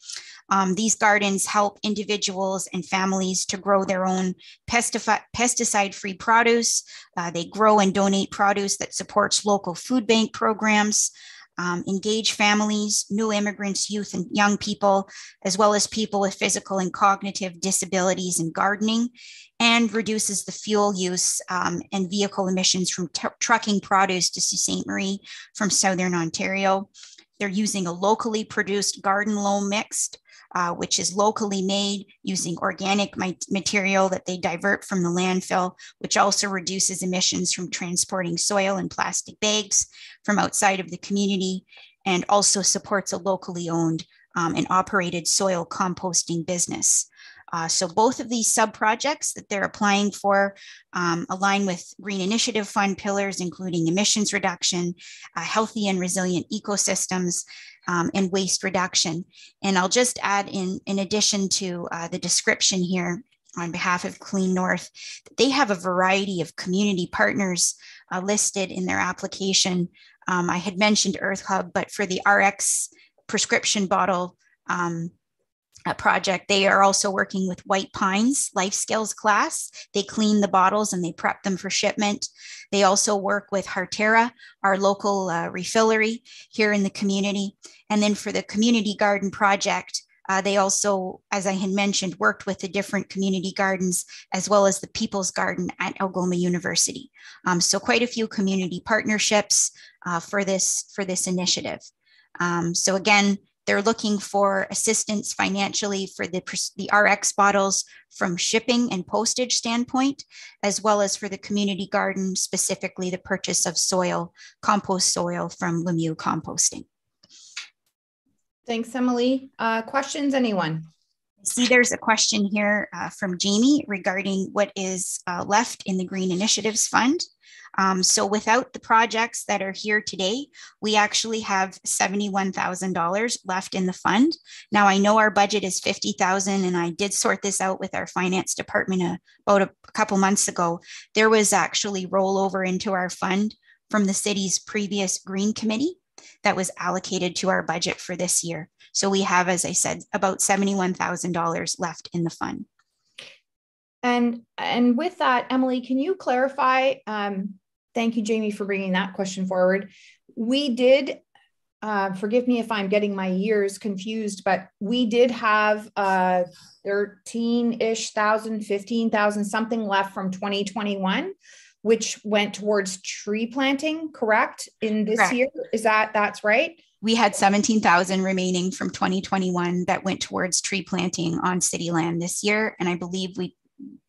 S1: Um, these gardens help individuals and families to grow their own pesticide free produce. Uh, they grow and donate produce that supports local food bank programs. Um, engage families, new immigrants, youth, and young people, as well as people with physical and cognitive disabilities in gardening, and reduces the fuel use um, and vehicle emissions from t- trucking produce to Sault Ste. Marie from Southern Ontario. They're using a locally produced garden loam mixed uh, which is locally made using organic material that they divert from the landfill, which also reduces emissions from transporting soil and plastic bags from outside of the community and also supports a locally owned um, and operated soil composting business. Uh, so both of these sub projects that they're applying for um, align with Green Initiative Fund pillars, including emissions reduction, uh, healthy and resilient ecosystems, um, and waste reduction. And I'll just add in, in addition to uh, the description here on behalf of Clean North, they have a variety of community partners uh, listed in their application. Um, I had mentioned Earth Hub, but for the RX prescription bottle um, project, they are also working with White Pines Life Skills class. They clean the bottles and they prep them for shipment. They also work with Hartera, our local uh, refillery here in the community. And then for the community garden project, uh, they also, as I had mentioned, worked with the different community gardens as well as the People's Garden at Algoma University. Um, so quite a few community partnerships uh, for this for this initiative. Um, so again, they're looking for assistance financially for the, the RX bottles from shipping and postage standpoint, as well as for the community garden, specifically the purchase of soil, compost soil from Lemieux Composting.
S2: Thanks, Emily. Uh, questions, anyone?
S1: I see there's a question here uh, from Jamie regarding what is uh, left in the Green Initiatives Fund. Um, so without the projects that are here today, we actually have $71,000 left in the fund. Now I know our budget is 50,000 and I did sort this out with our finance department uh, about a, a couple months ago. There was actually rollover into our fund from the city's previous green committee that was allocated to our budget for this year. So we have, as I said, about $71,000 left in the fund.
S2: And and with that, Emily, can you clarify? Um, thank you, Jamie, for bringing that question forward. We did uh, forgive me if I'm getting my years confused, but we did have uh, 13 ish thousand, 15,000, something left from 2021, which went towards tree planting, correct? In this correct. year? Is that, that's right?
S1: We had 17,000 remaining from 2021 that went towards tree planting on city land this year. And I believe we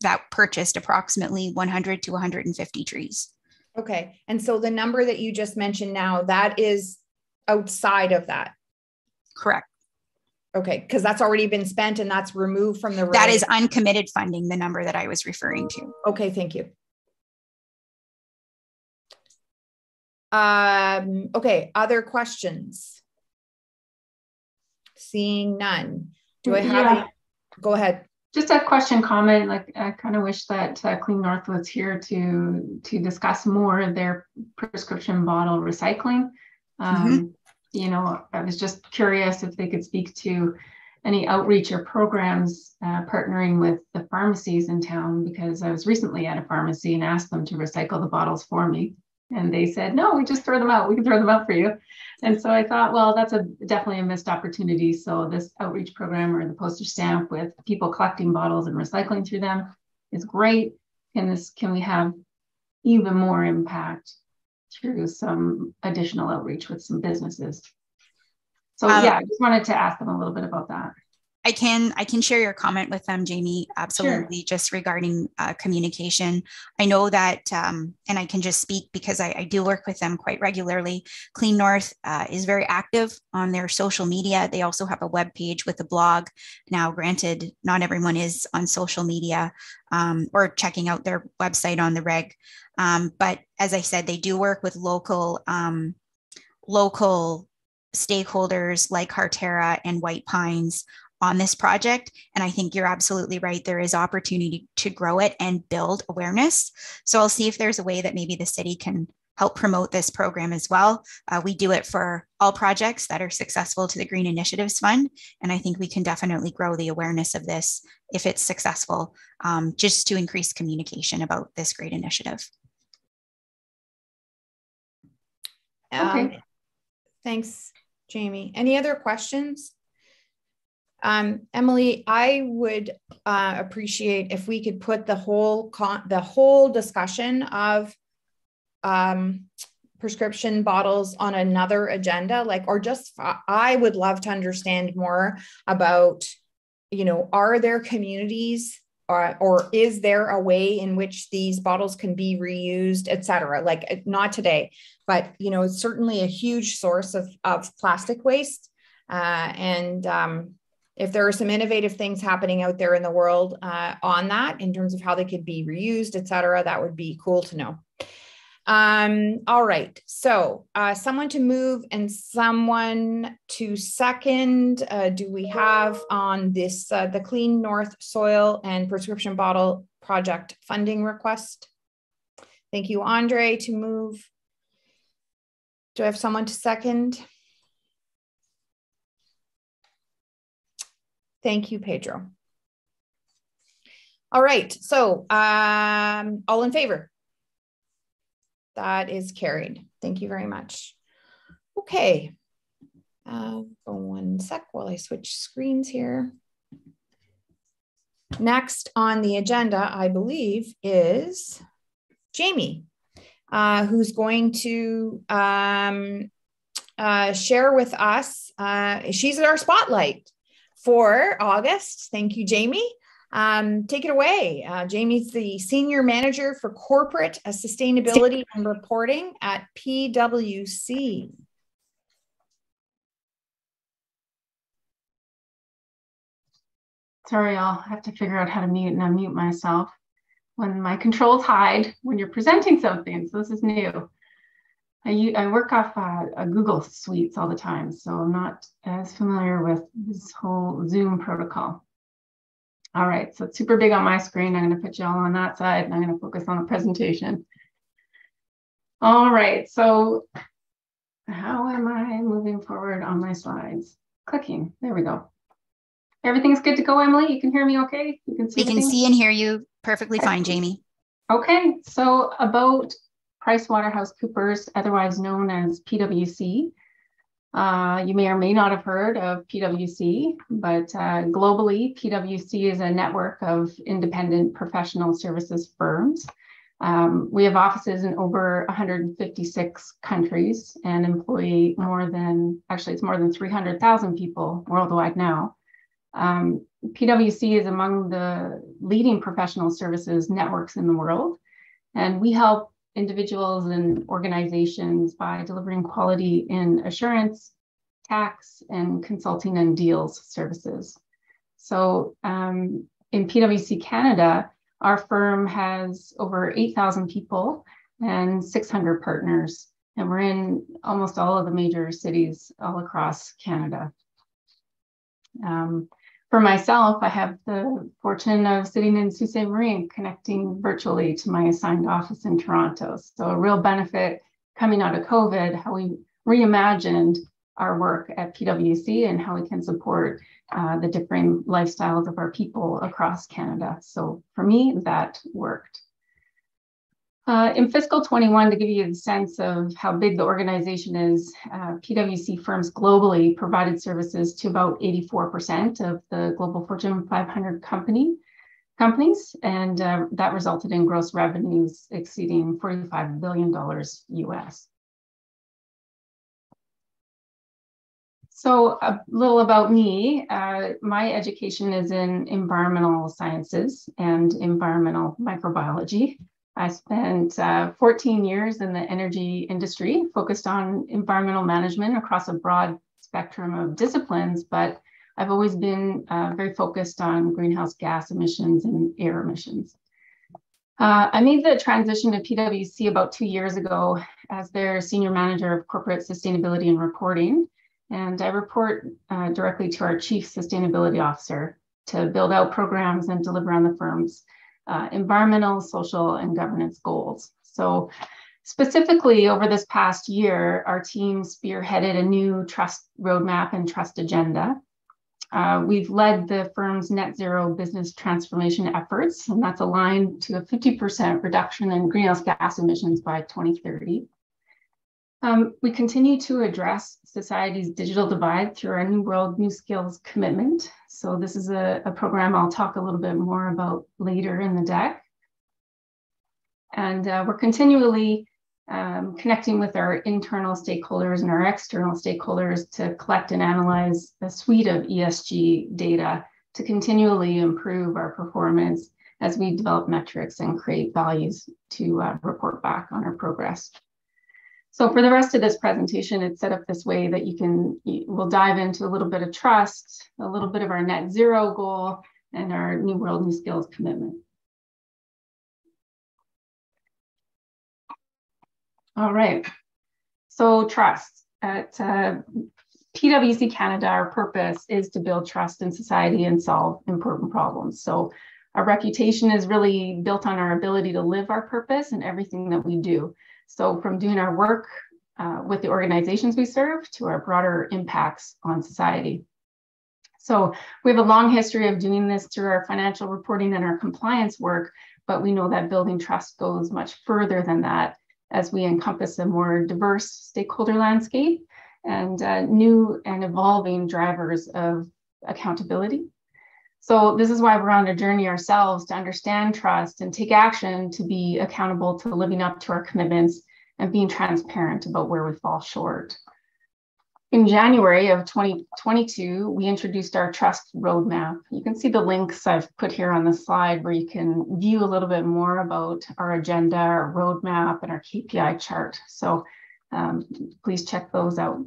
S1: that purchased approximately 100 to 150 trees.
S2: Okay. And so the number that you just mentioned now, that is outside of that.
S1: Correct.
S2: Okay, because that's already been spent and that's removed from the.
S1: That is uncommitted funding, the number that I was referring to.
S2: Okay, thank you. Um, okay, other questions? Seeing none. Do I have? Yeah. Go ahead.
S5: Just a question, comment. Like I kind of wish that uh, Clean North was here to to discuss more their prescription bottle recycling. Um, mm-hmm you know, I was just curious if they could speak to any outreach or programs uh, partnering with the pharmacies in town because I was recently at a pharmacy and asked them to recycle the bottles for me. And they said, no, we just throw them out. We can throw them out for you. And so I thought, well, that's a definitely a missed opportunity. So this outreach program or the postage stamp with people collecting bottles and recycling through them is great. Can this can we have even more impact through some additional outreach with some businesses. So um, yeah, I just wanted to ask them a little bit about that.
S1: I can I can share your comment with them, Jamie. Absolutely, sure. just regarding uh, communication. I know that, um, and I can just speak because I, I, do work with them quite regularly. Clean North uh, is very active on their social media. They also have a web page with a blog. Now, granted, not everyone is on social media um, or checking out their website on the reg, um, but as I said, they do work with local um, local stakeholders like Harterra and White Pines on this project. And I think you're absolutely right. There is opportunity to grow it and build awareness. So I'll see if there's a way that maybe the city can help promote this program as well. Uh, we do it for all projects that are successful to the Green Initiatives Fund. And I think we can definitely grow the awareness of this if it's successful, um, just to increase communication about this great initiative.
S2: Okay. Um, thanks, Jamie. Any other questions? Um, Emily, I would uh, appreciate if we could put the whole con- the whole discussion of um, prescription bottles on another agenda, like, or just I would love to understand more about, you know, are there communities or, or is there a way in which these bottles can be reused, et cetera? Like, not today, but you know, it's certainly a huge source of of plastic waste, uh, and um, if there are some innovative things happening out there in the world uh, on that in terms of how they could be reused, et cetera, that would be cool to know. Um, all right, so uh, someone to move and someone to second. Uh, do we have on this uh, the Clean North Soil and Prescription Bottle Project funding request? Thank you, Andre, to move. Do I have someone to second? Thank you, Pedro. All right, so um, all in favor? That is carried. Thank you very much. Okay, uh, one sec while I switch screens here. Next on the agenda, I believe, is Jamie, uh, who's going to um, uh, share with us. Uh, she's our spotlight for August. Thank you, Jamie. Um, take it away. Uh, Jamie's the Senior Manager for Corporate uh, Sustainability and Reporting at PwC.
S5: Sorry, y'all. I'll have to figure out how to mute and unmute myself when my controls hide when you're presenting something. So this is new. I, I work off uh, a Google Suites all the time, so I'm not as familiar with this whole Zoom protocol. All right, so it's super big on my screen. I'm going to put you all on that side, and I'm going to focus on the presentation. All right, so how am I moving forward on my slides? Clicking, there we go. Everything's good to go, Emily? You can hear me okay? You
S1: can see We can see and hear you perfectly fine, Jamie.
S5: Okay, so about PricewaterhouseCoopers, otherwise known as PwC. Uh, you may or may not have heard of PwC, but uh, globally, PwC is a network of independent professional services firms. Um, we have offices in over 156 countries and employ more than, actually, it's more than 300,000 people worldwide now. Um, PwC is among the leading professional services networks in the world, and we help individuals and organizations by delivering quality in assurance, tax, and consulting and deals services. So um, in PwC Canada, our firm has over 8,000 people and 600 partners, and we're in almost all of the major cities all across Canada. Um, for myself, I have the fortune of sitting in Sault Ste. Marie connecting virtually to my assigned office in Toronto. So, a real benefit coming out of COVID, how we reimagined our work at PwC and how we can support uh, the differing lifestyles of our people across Canada. So, for me, that worked. Uh, in fiscal 21, to give you a sense of how big the organization is, uh, PwC firms globally provided services to about 84% of the global Fortune 500 company companies, and uh, that resulted in gross revenues exceeding $45 billion US. So a little about me. Uh, my education is in environmental sciences and environmental microbiology. I spent uh, 14 years in the energy industry, focused on environmental management across a broad spectrum of disciplines, but I've always been uh, very focused on greenhouse gas emissions and air emissions. Uh, I made the transition to PwC about two years ago as their senior manager of corporate sustainability and reporting. And I report uh, directly to our chief sustainability officer to build out programs and deliver on the firm's uh, environmental, social, and governance goals. So specifically over this past year, our team spearheaded a new trust roadmap and trust agenda. Uh, we've led the firm's net zero business transformation efforts, and that's aligned to a 50% reduction in greenhouse gas emissions by 2030. Um, we continue to address society's digital divide through our New World New Skills commitment. So this is a, a program I'll talk a little bit more about later in the deck. And uh, we're continually um, connecting with our internal stakeholders and our external stakeholders to collect and analyze a suite of ESG data to continually improve our performance as we develop metrics and create values to uh, report back on our progress. So for the rest of this presentation, it's set up this way that you can, we'll dive into a little bit of trust, a little bit of our net zero goal, and our New World New Skills commitment. All right, so trust. At uh, PwC Canada, our purpose is to build trust in society and solve important problems. So our reputation is really built on our ability to live our purpose and everything that we do. So from doing our work uh, with the organizations we serve to our broader impacts on society. So we have a long history of doing this through our financial reporting and our compliance work, but we know that building trust goes much further than that as we encompass a more diverse stakeholder landscape and uh, new and evolving drivers of accountability. So this is why we're on a journey ourselves to understand trust and take action to be accountable to living up to our commitments and being transparent about where we fall short. In January of 2022, we introduced our trust roadmap. You can see the links I've put here on the slide where you can view a little bit more about our agenda, our roadmap, and our KPI chart. So um, please check those out.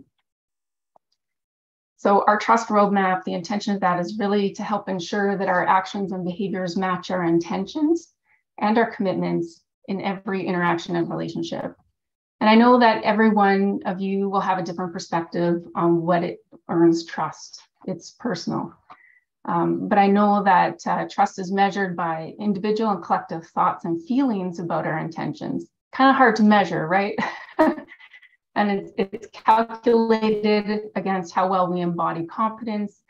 S5: So our trust roadmap, the intention of that is really to help ensure that our actions and behaviors match our intentions and our commitments in every interaction and relationship. And I know that every one of you will have a different perspective on what it earns trust. It's personal. Um, but I know that uh, trust is measured by individual and collective thoughts and feelings about our intentions. Kind of hard to measure, right? and it's, it's calculated against how well we embody competence,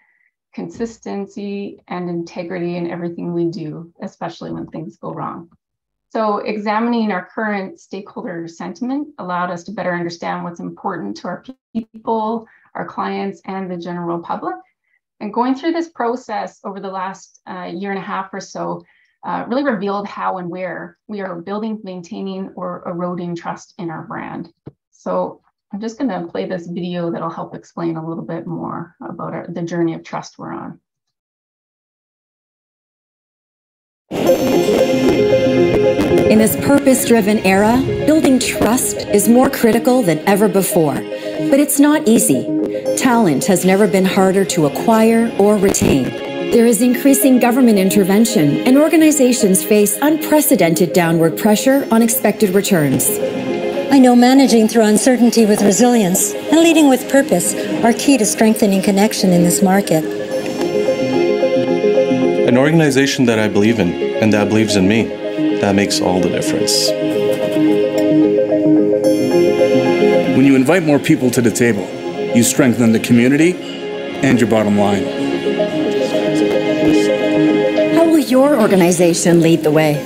S5: consistency, and integrity in everything we do, especially when things go wrong. So examining our current stakeholder sentiment allowed us to better understand what's important to our people, our clients, and the general public. And going through this process over the last uh, year and a half or so uh, really revealed how and where we are building, maintaining, or eroding trust in our brand. So I'm just going to play this video that'll help explain a little bit more about our, the journey of trust we're on.
S11: In this purpose driven era, building trust is more critical than ever before. But it's not easy. Talent has never been harder to acquire or retain. There is increasing government intervention, and organizations face unprecedented downward pressure on expected returns.
S12: I know managing through uncertainty with resilience and leading with purpose are key to strengthening connection in this market.
S13: An organization that I believe in and that believes in me, that makes all the difference.
S14: When you invite more people to the table, you strengthen the community and your bottom line.
S11: How will your organization lead the way?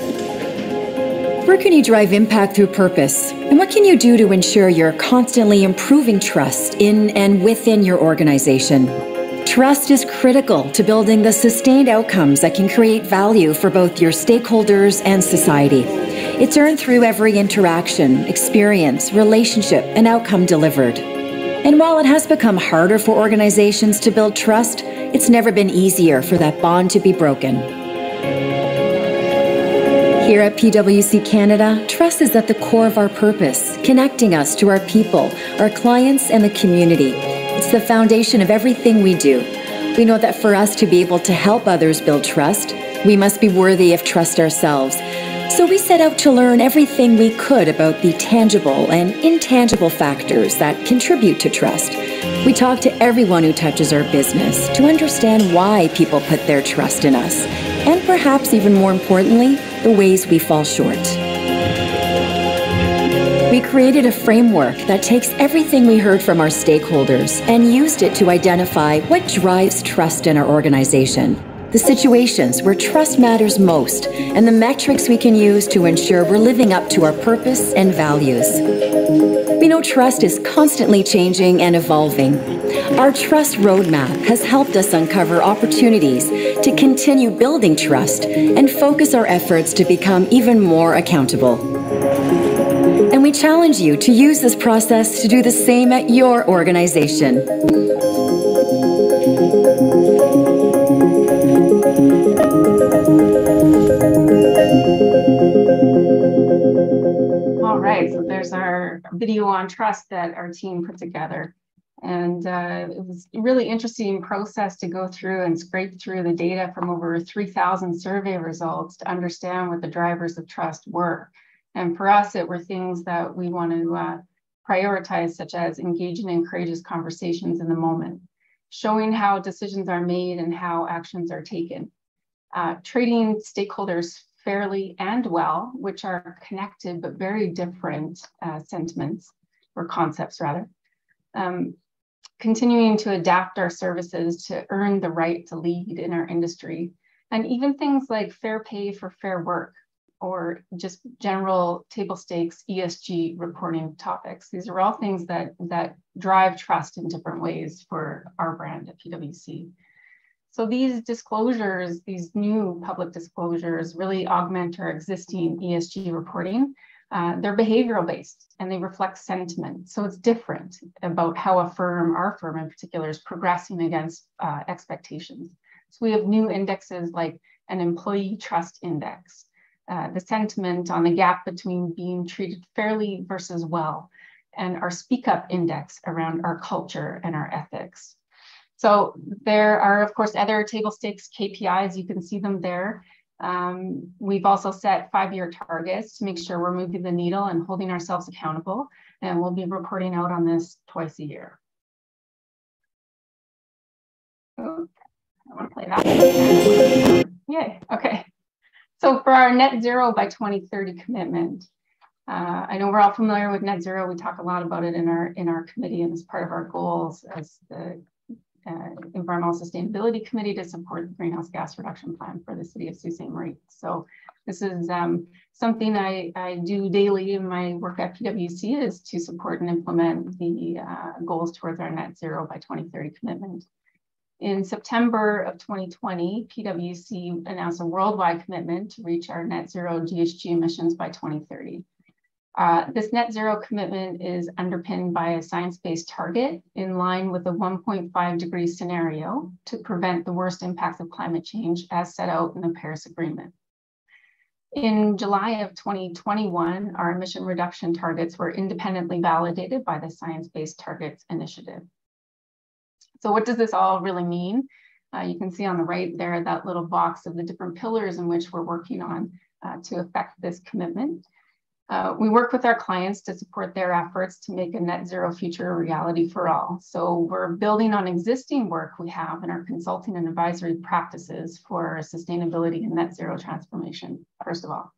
S11: Where can you drive impact through purpose? And what can you do to ensure you're constantly improving trust in and within your organization? Trust is critical to building the sustained outcomes that can create value for both your stakeholders and society. It's earned through every interaction, experience, relationship, and outcome delivered. And while it has become harder for organizations to build trust, it's never been easier for that bond to be broken. Here at PwC Canada, trust is at the core of our purpose, connecting us to our people, our clients, and the community. It's the foundation of everything we do. We know that for us to be able to help others build trust, we must be worthy of trust ourselves. So we set out to learn everything we could about the tangible and intangible factors that contribute to trust. We talk to everyone who touches our business to understand why people put their trust in us, and perhaps even more importantly, the ways we fall short. We created a framework that takes everything we heard from our stakeholders and used it to identify what drives trust in our organization, the situations where trust matters most, and the metrics we can use to ensure we're living up to our purpose and values. Know trust is constantly changing and evolving. Our trust roadmap has helped us uncover opportunities to continue building trust and focus our efforts to become even more accountable. And we challenge you to use this process to do the same at your organization.
S5: Video on trust that our team put together. And uh, it was a really interesting process to go through and scrape through the data from over 3,000 survey results to understand what the drivers of trust were. And for us, it were things that we want to uh, prioritize, such as engaging in courageous conversations in the moment, showing how decisions are made and how actions are taken, uh, stakeholders fairly and well, which are connected but very different uh, sentiments or concepts, rather. Um, continuing to adapt our services to earn the right to lead in our industry, and even things like fair pay for fair work, or just general table stakes ESG reporting topics. These are all things that, that drive trust in different ways for our brand at PwC. So these disclosures, these new public disclosures really augment our existing ESG reporting. Uh, they're behavioral based and they reflect sentiment. So it's different about how a firm, our firm in particular, is progressing against uh, expectations. So we have new indexes like an employee trust index, uh, the sentiment on the gap between being treated fairly versus well, and our speak up index around our culture and our ethics. So there are, of course, other table stakes KPIs. You can see them there. Um, we've also set five-year targets to make sure we're moving the needle and holding ourselves accountable. And we'll be reporting out on this twice a year. Okay. I want to play that. Yay, okay. So for our net zero by 2030 commitment, uh, I know we're all familiar with net zero. We talk a lot about it in our in our committee and as part of our goals as the uh, Environmental Sustainability Committee to support the greenhouse gas reduction plan for the city of Sault Ste. Marie. So This is um, something I, I do daily in my work at PwC is to support and implement the uh, goals towards our net zero by 2030 commitment. In September of 2020, PwC announced a worldwide commitment to reach our net zero GHG emissions by 2030. Uh, this net zero commitment is underpinned by a science-based target in line with a 1.5 degree scenario to prevent the worst impacts of climate change as set out in the Paris Agreement. In July of 2021, our emission reduction targets were independently validated by the Science Based Targets Initiative. So what does this all really mean? Uh, you can see on the right there that little box of the different pillars in which we're working on uh, to affect this commitment. Uh, we work with our clients to support their efforts to make a net zero future a reality for all. So we're building on existing work we have in our consulting and advisory practices for sustainability and net zero transformation, first of all.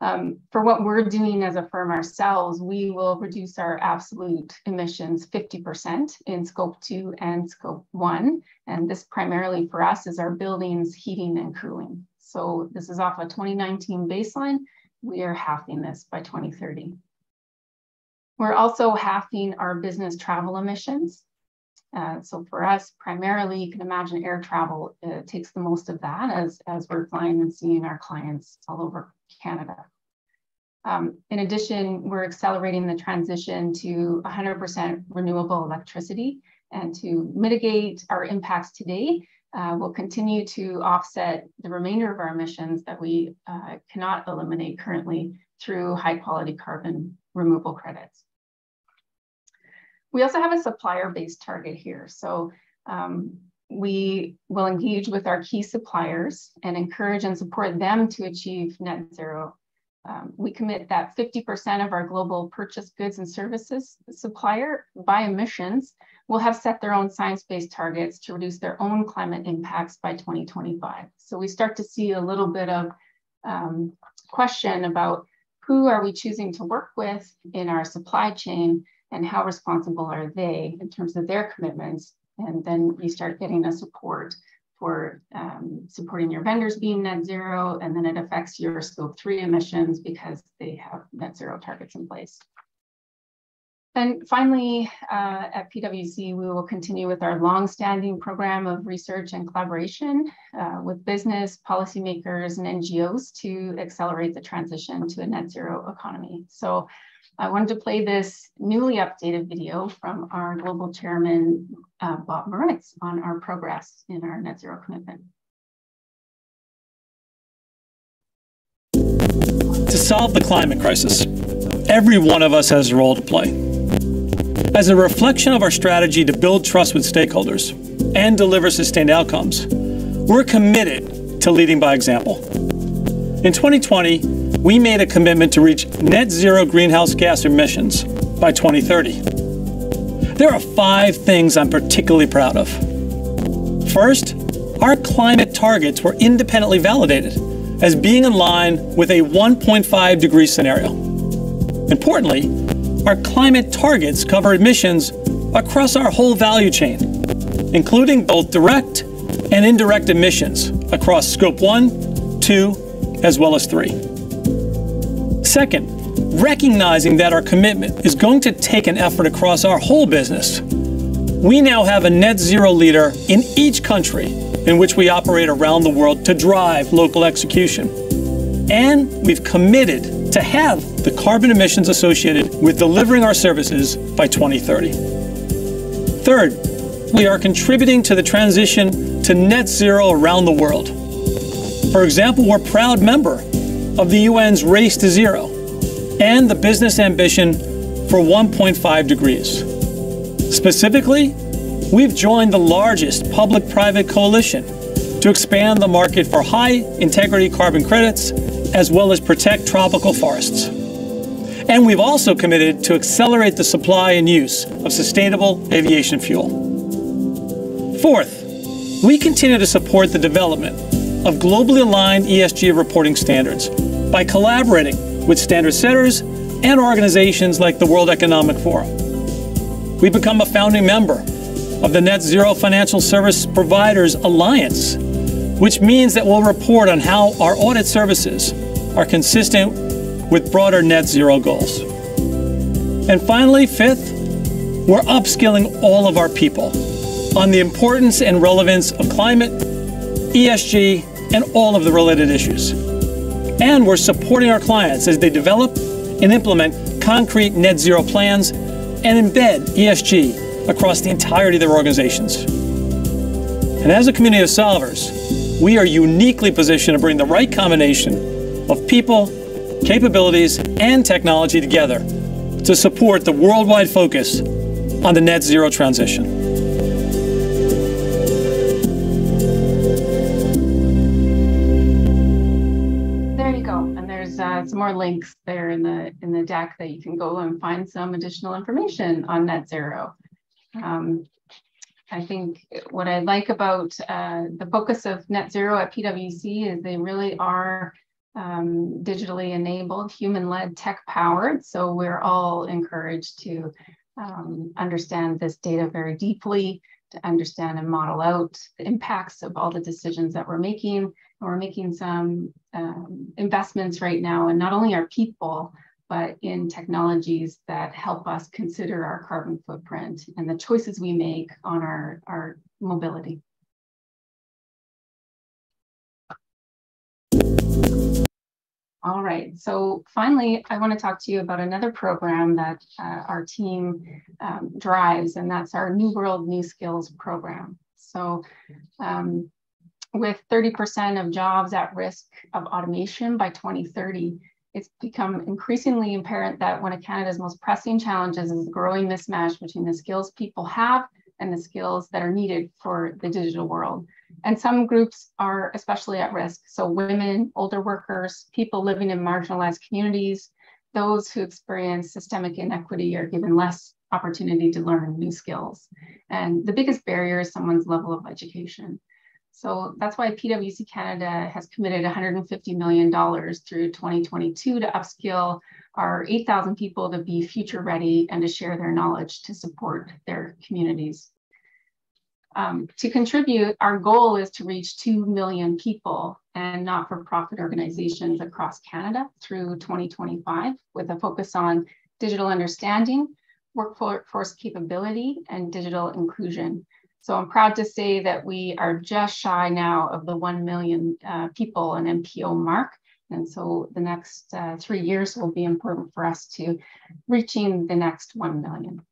S5: Um, for what we're doing as a firm ourselves, we will reduce our absolute emissions 50% in scope two and scope one. And this primarily for us is our buildings, heating and cooling. So this is off a 2019 baseline we are halving this by 2030. We're also halving our business travel emissions. Uh, so for us, primarily, you can imagine air travel uh, takes the most of that as, as we're flying and seeing our clients all over Canada. Um, in addition, we're accelerating the transition to 100% renewable electricity and to mitigate our impacts today, uh, will continue to offset the remainder of our emissions that we uh, cannot eliminate currently through high quality carbon removal credits. We also have a supplier-based target here. So um, we will engage with our key suppliers and encourage and support them to achieve net zero. Um, we commit that 50% of our global purchase goods and services supplier by emissions will have set their own science-based targets to reduce their own climate impacts by 2025. So we start to see a little bit of um, question about who are we choosing to work with in our supply chain and how responsible are they in terms of their commitments? And then you start getting a support for um, supporting your vendors being net zero, and then it affects your scope three emissions because they have net zero targets in place. And finally, uh, at PwC, we will continue with our long-standing program of research and collaboration uh, with business, policymakers, and NGOs to accelerate the transition to a net zero economy. So I wanted to play this newly updated video from our global chairman, uh, Bob Moritz, on our progress in our net zero commitment.
S15: To solve the climate crisis, every one of us has a role to play. As a reflection of our strategy to build trust with stakeholders and deliver sustained outcomes, we're committed to leading by example. In 2020, we made a commitment to reach net zero greenhouse gas emissions by 2030. There are five things I'm particularly proud of. First, our climate targets were independently validated as being in line with a 1.5 degree scenario. Importantly, our climate targets cover emissions across our whole value chain, including both direct and indirect emissions across Scope 1, 2, as well as 3. Second, recognizing that our commitment is going to take an effort across our whole business, we now have a net zero leader in each country in which we operate around the world to drive local execution. And we've committed to have the carbon emissions associated with delivering our services by 2030. Third, we are contributing to the transition to net zero around the world. For example, we're a proud member of the UN's Race to Zero and the business ambition for 1.5 degrees. Specifically, we've joined the largest public private coalition to expand the market for high integrity carbon credits as well as protect tropical forests. And we've also committed to accelerate the supply and use of sustainable aviation fuel. Fourth, we continue to support the development of globally aligned ESG reporting standards by collaborating with standard setters and organizations like the World Economic Forum. We've become a founding member of the Net Zero Financial Service Providers Alliance, which means that we'll report on how our audit services are consistent with broader net zero goals. And finally, fifth, we're upskilling all of our people on the importance and relevance of climate, ESG, and all of the related issues. And we're supporting our clients as they develop and implement concrete net zero plans and embed ESG across the entirety of their organizations. And as a community of solvers, we are uniquely positioned to bring the right combination of people, capabilities, and technology together to support the worldwide focus on the net zero transition. There you go.
S5: And there's uh some more links there in the in the deck that you can go and find some additional information on net zero. Um, I think what I like about uh, the focus of net zero at PwC is they really are um, digitally enabled, human-led, tech-powered. So we're all encouraged to um, understand this data very deeply, to understand and model out the impacts of all the decisions that we're making, And we're making some um, investments right now in not only our people, but in technologies that help us consider our carbon footprint and the choices we make on our, our mobility. All right, so finally, I want to talk to you about another program that uh, our team um, drives, and that's our New World New Skills program. So um, with 30% of jobs at risk of automation by 2030, it's become increasingly apparent that one of Canada's most pressing challenges is the growing mismatch between the skills people have and the skills that are needed for the digital world. And some groups are especially at risk. So women, older workers, people living in marginalized communities, those who experience systemic inequity are given less opportunity to learn new skills. And the biggest barrier is someone's level of education. So that's why PwC Canada has committed $150 million through 2022 to upskill our 8,000 people to be future ready and to share their knowledge to support their communities. Um, to contribute, our goal is to reach 2 million people and not-for-profit organizations across Canada through 2025 with a focus on digital understanding, workforce capability, and digital inclusion. So I'm proud to say that we are just shy now of the 1 million uh, people and NPO mark. And so the next uh, three years will be important for us to reaching the next 1 million.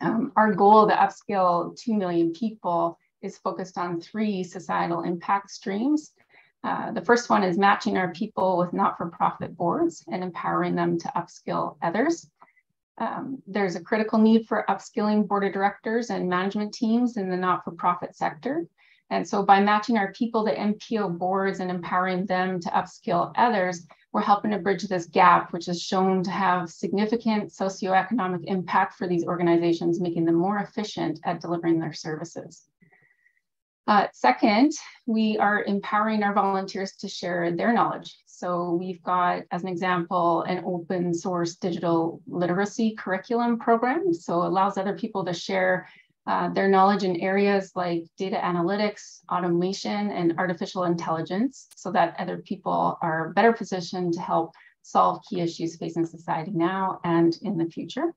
S5: Um, our goal to upskill 2 million people is focused on three societal impact streams. Uh, the first one is matching our people with not-for-profit boards and empowering them to upskill others. Um, there's a critical need for upskilling board of directors and management teams in the not-for-profit sector. And so by matching our people to NPO boards and empowering them to upskill others, we're helping to bridge this gap, which is shown to have significant socioeconomic impact for these organizations, making them more efficient at delivering their services. Uh, second, we are empowering our volunteers to share their knowledge. So we've got, as an example, an open source digital literacy curriculum program. So it allows other people to share uh, their knowledge in areas like data analytics, automation, and artificial intelligence so that other people are better positioned to help solve key issues facing society now and in the future.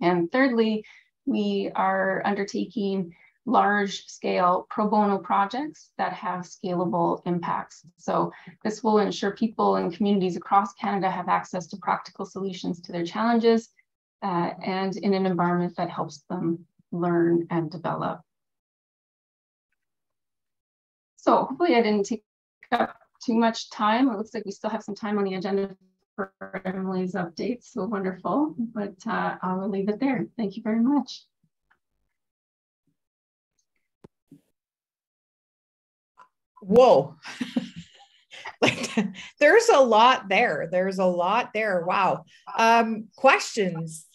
S5: And thirdly, we are undertaking large scale pro bono projects that have scalable impacts. So this will ensure people and communities across Canada have access to practical solutions to their challenges uh, and in an environment that helps them learn and develop. So hopefully I didn't take up too much time. It looks like we still have some time on the agenda for Emily's updates. So wonderful, but uh, I'll leave it there. Thank you very much.
S2: whoa like there's a lot there there's a lot there wow um questions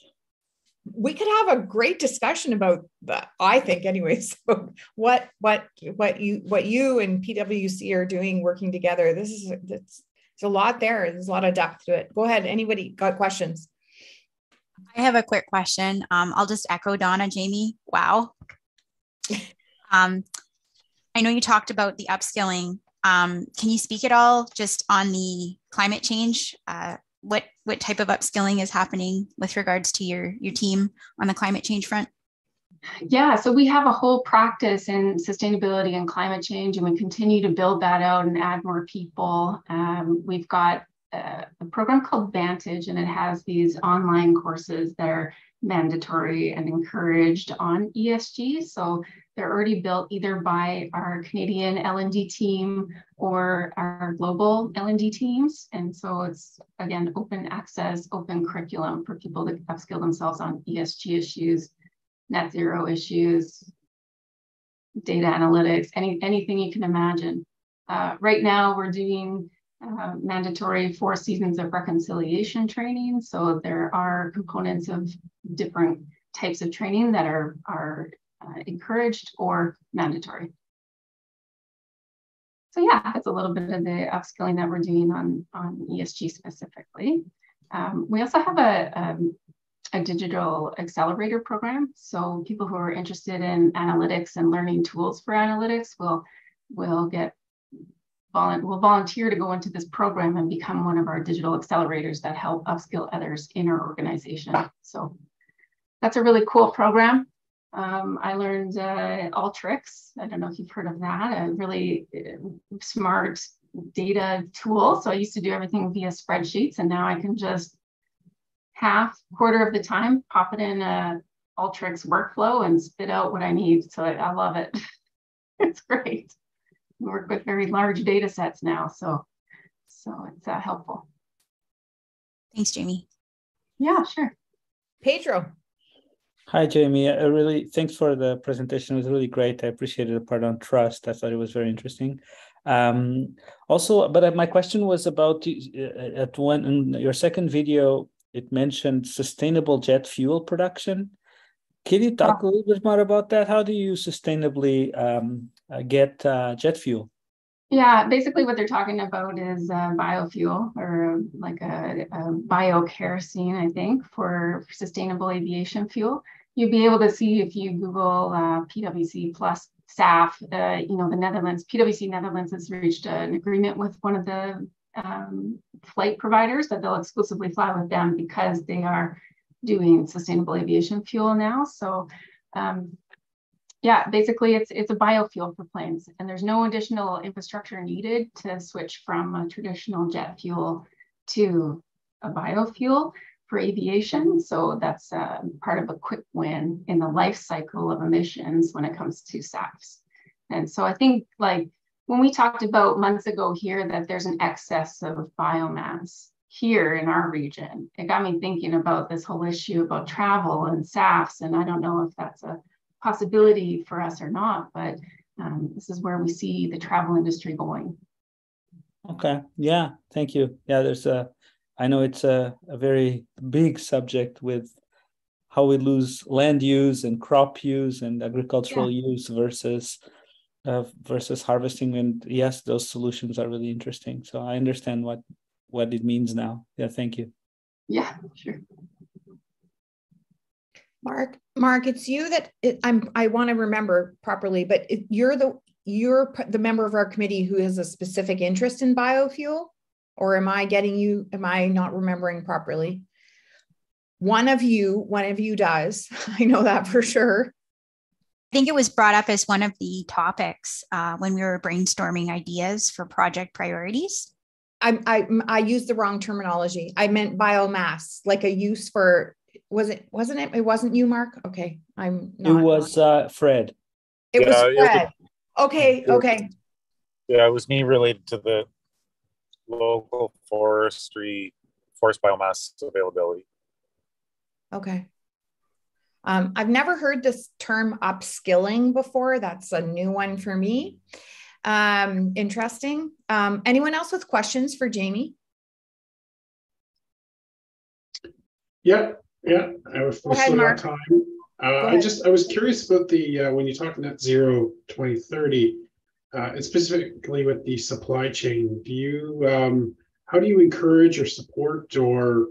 S2: we could have a great discussion about that i think anyways what what what you what you and pwc are doing working together. This is it's, it's a lot there. There's a lot of depth to it. Go ahead. Anybody got questions?
S1: I have a quick question. Um, i'll just echo donna jamie. Wow. Um, I know you talked about the upskilling. Um, can you speak at all just on the climate change? Uh, what what type of upskilling is happening with regards to your your team on the climate change front?
S5: Yeah, so we have a whole practice in sustainability and climate change, and we continue to build that out and add more people. Um, we've got a, a program called Vantage, and it has these online courses that are mandatory and encouraged on ESG. So they're already built either by our Canadian L&D team or our global L&D teams. And so it's, again, open access, open curriculum for people to upskill themselves on ESG issues, net zero issues, data analytics, any, anything you can imagine. Uh, right now, we're doing uh, mandatory four seasons of reconciliation training. So there are components of different types of training that are, are uh, encouraged or mandatory. So yeah, that's a little bit of the upskilling that we're doing on, on ESG specifically. Um, we also have a, um, a digital accelerator program. So people who are interested in analytics and learning tools for analytics will, will get will volunteer to go into this program and become one of our digital accelerators that help upskill others in our organization. So that's a really cool program. Um, I learned uh, Alteryx. I don't know if you've heard of that, a really uh, smart data tool. So I used to do everything via spreadsheets, and now I can just half, quarter of the time, pop it in a Alteryx workflow and spit out what I need. So I, I love it. it's great. We work with very large data sets now, so so it's uh, helpful.
S1: Thanks, Jamie.
S5: Yeah, sure.
S2: Pedro.
S8: Hi, Jamie. I really thanks for the presentation. It was really great. I appreciated the part on trust. I thought it was very interesting. Um, also, but my question was about uh, at one in your second video, it mentioned sustainable jet fuel production. Can you talk a little bit more about that? How do you sustainably um, uh, get uh, jet fuel?
S5: Yeah, basically what they're talking about is uh, biofuel or like a, a biokerosene, I think, for sustainable aviation fuel. You'd be able to see if you Google uh, PwC plus SAF, uh, you know, the Netherlands, PwC Netherlands has reached an agreement with one of the um, flight providers that they'll exclusively fly with them because they are doing sustainable aviation fuel now. So um, yeah, basically it's it's a biofuel for planes, and there's no additional infrastructure needed to switch from a traditional jet fuel to a biofuel for aviation. So that's uh, part of a quick win in the life cycle of emissions when it comes to SAFs. And so I think like when we talked about months ago here that there's an excess of biomass here in our region, it got me thinking about this whole issue about travel and SAFs. And I don't know if that's a possibility for us or not, but um, this is where we see the travel industry going.
S8: Okay. Yeah. Thank you. Yeah. There's a, I know it's a, a very big subject with how we lose land use and crop use and agricultural yeah. use versus uh, versus harvesting. And yes, those solutions are really interesting. So I understand what what it means now. Yeah. Thank you.
S5: Yeah. Sure.
S2: Mark, Mark, it's you that it, I'm. I want to remember properly, but it, you're the you're the member of our committee who has a specific interest in biofuel, or am I getting you? Am I not remembering properly? One of you, one of you does. I know that for sure.
S1: I think it was brought up as one of the topics uh, when we were brainstorming ideas for project priorities.
S2: I, I I used the wrong terminology. I meant biomass, like a use for was it wasn't it it wasn't you mark? Okay i'm
S8: not it was uh fred.
S2: It yeah, was fred it was, okay okay.
S16: Yeah it was me related to the local forestry forest biomass availability.
S2: Okay. Um, i've never heard this term upskilling before. That's a new one for me. Um, interesting. Um, anyone else with questions for jamie?
S7: Yep. Yeah, I was still got time. Uh, I just I was curious about the uh, when you talk net zero 2030, uh, and specifically with the supply chain. Do you um, how do you encourage or support, or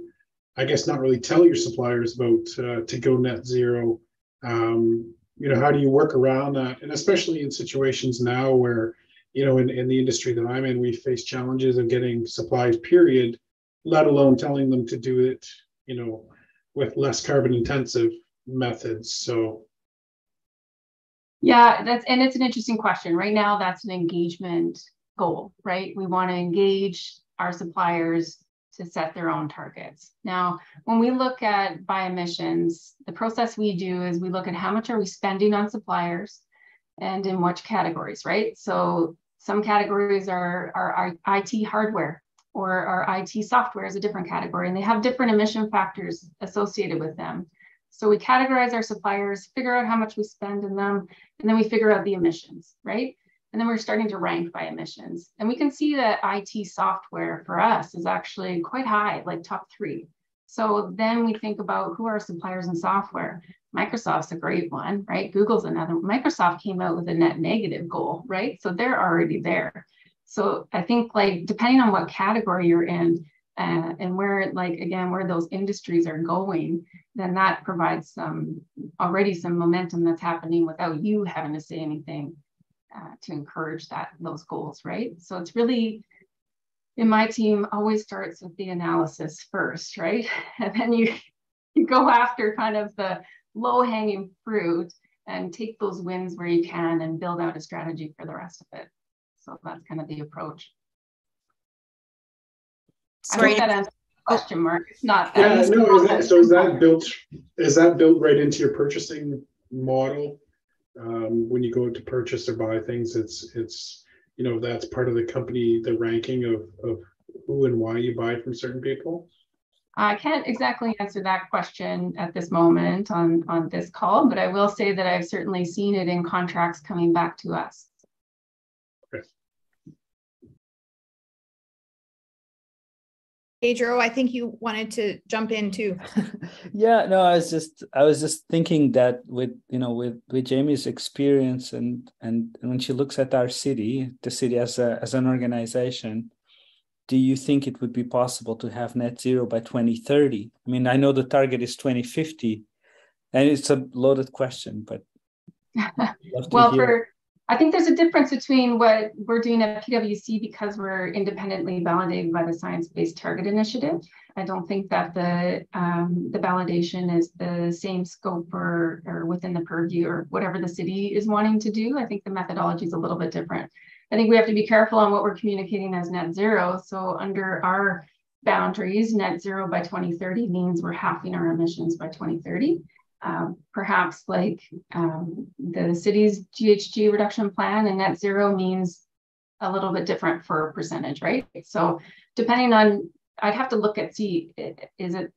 S7: I guess not really tell your suppliers about uh, to go net zero? Um, you know, how do you work around that? And especially in situations now where, you know, in, in the industry that I'm in, we face challenges of getting supplies, period, let alone telling them to do it, you know, with less carbon intensive methods. So
S5: yeah, that's and it's an interesting question. Right now, that's an engagement goal, right? We want to engage our suppliers to set their own targets. Now, when we look at by emissions, the process we do is we look at how much are we spending on suppliers and in which categories, right? So some categories are, are, IT hardware or our IT software is a different category and they have different emission factors associated with them. So we categorize our suppliers, figure out how much we spend in them, and then we figure out the emissions, right? And then we're starting to rank by emissions. And we can see that IT software for us is actually quite high, like top three. So then we think about who are suppliers in software. Microsoft's a great one, right? Google's another. Microsoft came out with a net negative goal, right? So they're already there. So I think like depending on what category you're in uh, and where like again where those industries are going, then that provides some already some momentum that's happening without you having to say anything uh, to encourage that those goals, right? So it's really in my team always starts with the analysis first, right? And then you you go after kind of the low hanging fruit and take those wins where you can and build out a strategy for the rest of it. So that's kind of the approach. Sorry. I hope that answers the question, Mark. It's not.
S7: Yeah, no, is that, so is that built, is that built right into your purchasing model? Um, when you go to purchase or buy things, it's, it's, you know, that's part of the company, the ranking of, of who and why you buy from certain people?
S5: I can't exactly answer that question at this moment on, on this call, but I will say that I've certainly seen it in contracts coming back to us.
S2: Pedro, I think you wanted to jump in too.
S8: yeah, no, I was just I was just thinking that with you know with with Jamie's experience and and when she looks at our city, the city as a as an organization, do you think it would be possible to have net zero by 2030? I mean, I know the target is 2050, and it's a loaded question, but
S5: well, for I think there's a difference between what we're doing at PwC because we're independently validated by the Science Based Target Initiative. I don't think that the um, the validation is the same scope or, or within the purview or whatever the city is wanting to do. I think the methodology is a little bit different. I think we have to be careful on what we're communicating as net zero. So under our boundaries, net zero by 2030 means we're halving our emissions by 2030 um, perhaps like um, the city's GHG reduction plan and net zero means a little bit different for a percentage, right? So depending on, I'd have to look at see, is it,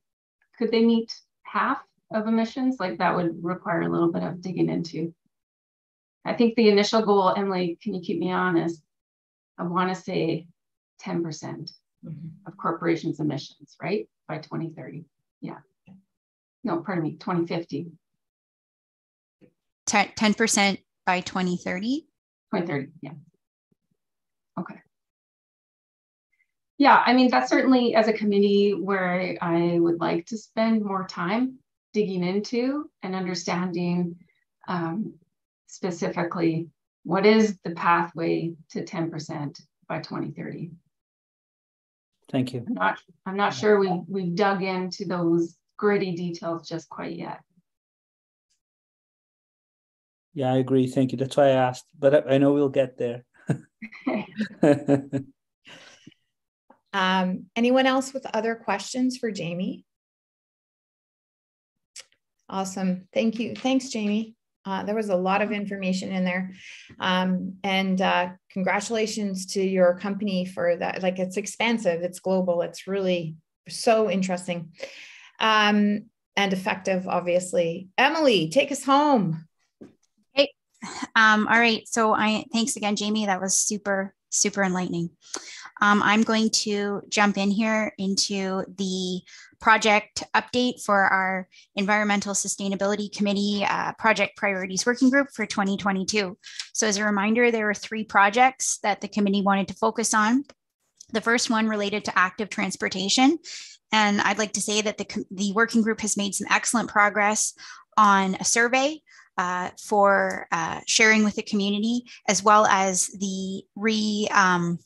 S5: could they meet half of emissions? Like that would require a little bit of digging into. I think the initial goal, Emily, can you keep me honest? I want to say 10% mm -hmm. of corporations' emissions, right? By 2030. Yeah no, pardon me, 2050.
S1: 10% by 2030?
S5: 2030, yeah. Okay. Yeah, I mean, that's certainly as a committee where I would like to spend more time digging into and understanding um, specifically what is the pathway to 10% by 2030.
S8: Thank you.
S5: I'm not, I'm not sure we, we've dug into those gritty details just quite yet.
S8: Yeah, I agree. Thank you. That's why I asked, but I know we'll get there.
S2: um, anyone else with other questions for Jamie? Awesome. Thank you. Thanks, Jamie. Uh, there was a lot of information in there. Um, and uh, congratulations to your company for that. Like it's expansive, it's global, it's really so interesting um, and effective, obviously. Emily, take us home.
S1: Hey, um, all right. So I thanks again, Jamie. That was super, super enlightening. Um, I'm going to jump in here into the project update for our Environmental Sustainability Committee uh, Project Priorities Working Group for 2022. So as a reminder, there were three projects that the committee wanted to focus on. The first one related to active transportation and I'd like to say that the, the working group has made some excellent progress on a survey uh, for uh, sharing with the community, as well as the re um,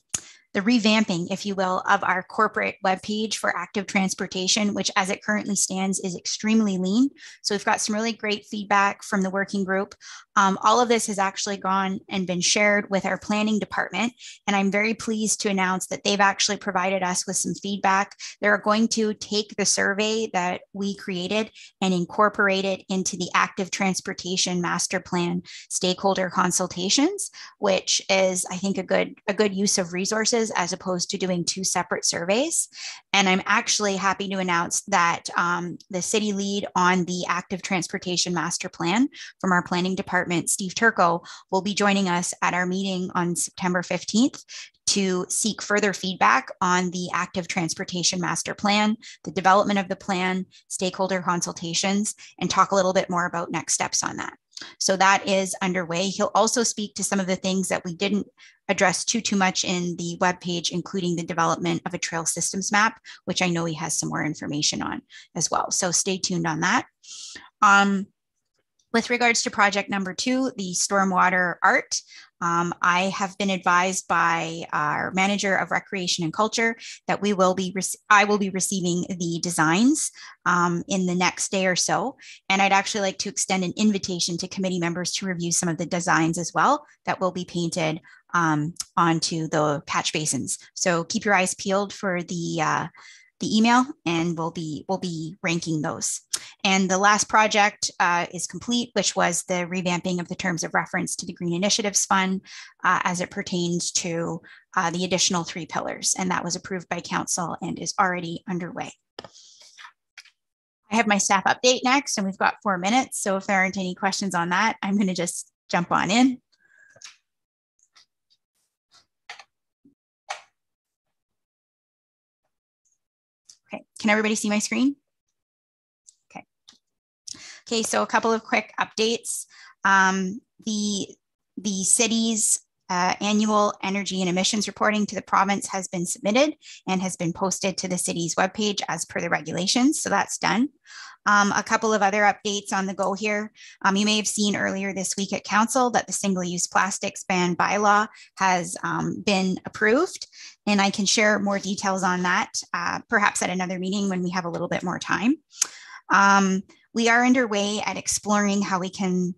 S1: the revamping, if you will, of our corporate webpage for active transportation, which as it currently stands is extremely lean. So we've got some really great feedback from the working group. Um, all of this has actually gone and been shared with our planning department. And I'm very pleased to announce that they've actually provided us with some feedback. They're going to take the survey that we created and incorporate it into the active transportation master plan stakeholder consultations, which is, I think, a good, a good use of resources surveys as opposed to doing two separate surveys. And I'm actually happy to announce that um, the city lead on the active transportation master plan from our planning department, Steve Turco, will be joining us at our meeting on September 15th to seek further feedback on the active transportation master plan, the development of the plan, stakeholder consultations, and talk a little bit more about next steps on that. So that is underway. He'll also speak to some of the things that we didn't address too too much in the web page, including the development of a trail systems map, which I know he has some more information on as well. So stay tuned on that. Um, with regards to project number two, the stormwater art, um, I have been advised by our manager of recreation and culture that we will be, I will be receiving the designs um, in the next day or so. And I'd actually like to extend an invitation to committee members to review some of the designs as well that will be painted um, onto the catch basins. So keep your eyes peeled for the uh, the email and we'll be we'll be ranking those. And the last project uh, is complete, which was the revamping of the terms of reference to the Green Initiatives Fund uh, as it pertains to uh, the additional three pillars. And that was approved by council and is already underway. I have my staff update next and we've got four minutes. So if there aren't any questions on that, I'm gonna just jump on in. Okay, can everybody see my screen? Okay. Okay, so a couple of quick updates. Um, the, the city's uh, annual energy and emissions reporting to the province has been submitted and has been posted to the city's webpage as per the regulations. So that's done. Um, a couple of other updates on the go here. Um, you may have seen earlier this week at council that the single use plastics ban bylaw has um, been approved. And I can share more details on that uh, perhaps at another meeting when we have a little bit more time. Um, we are underway at exploring how we can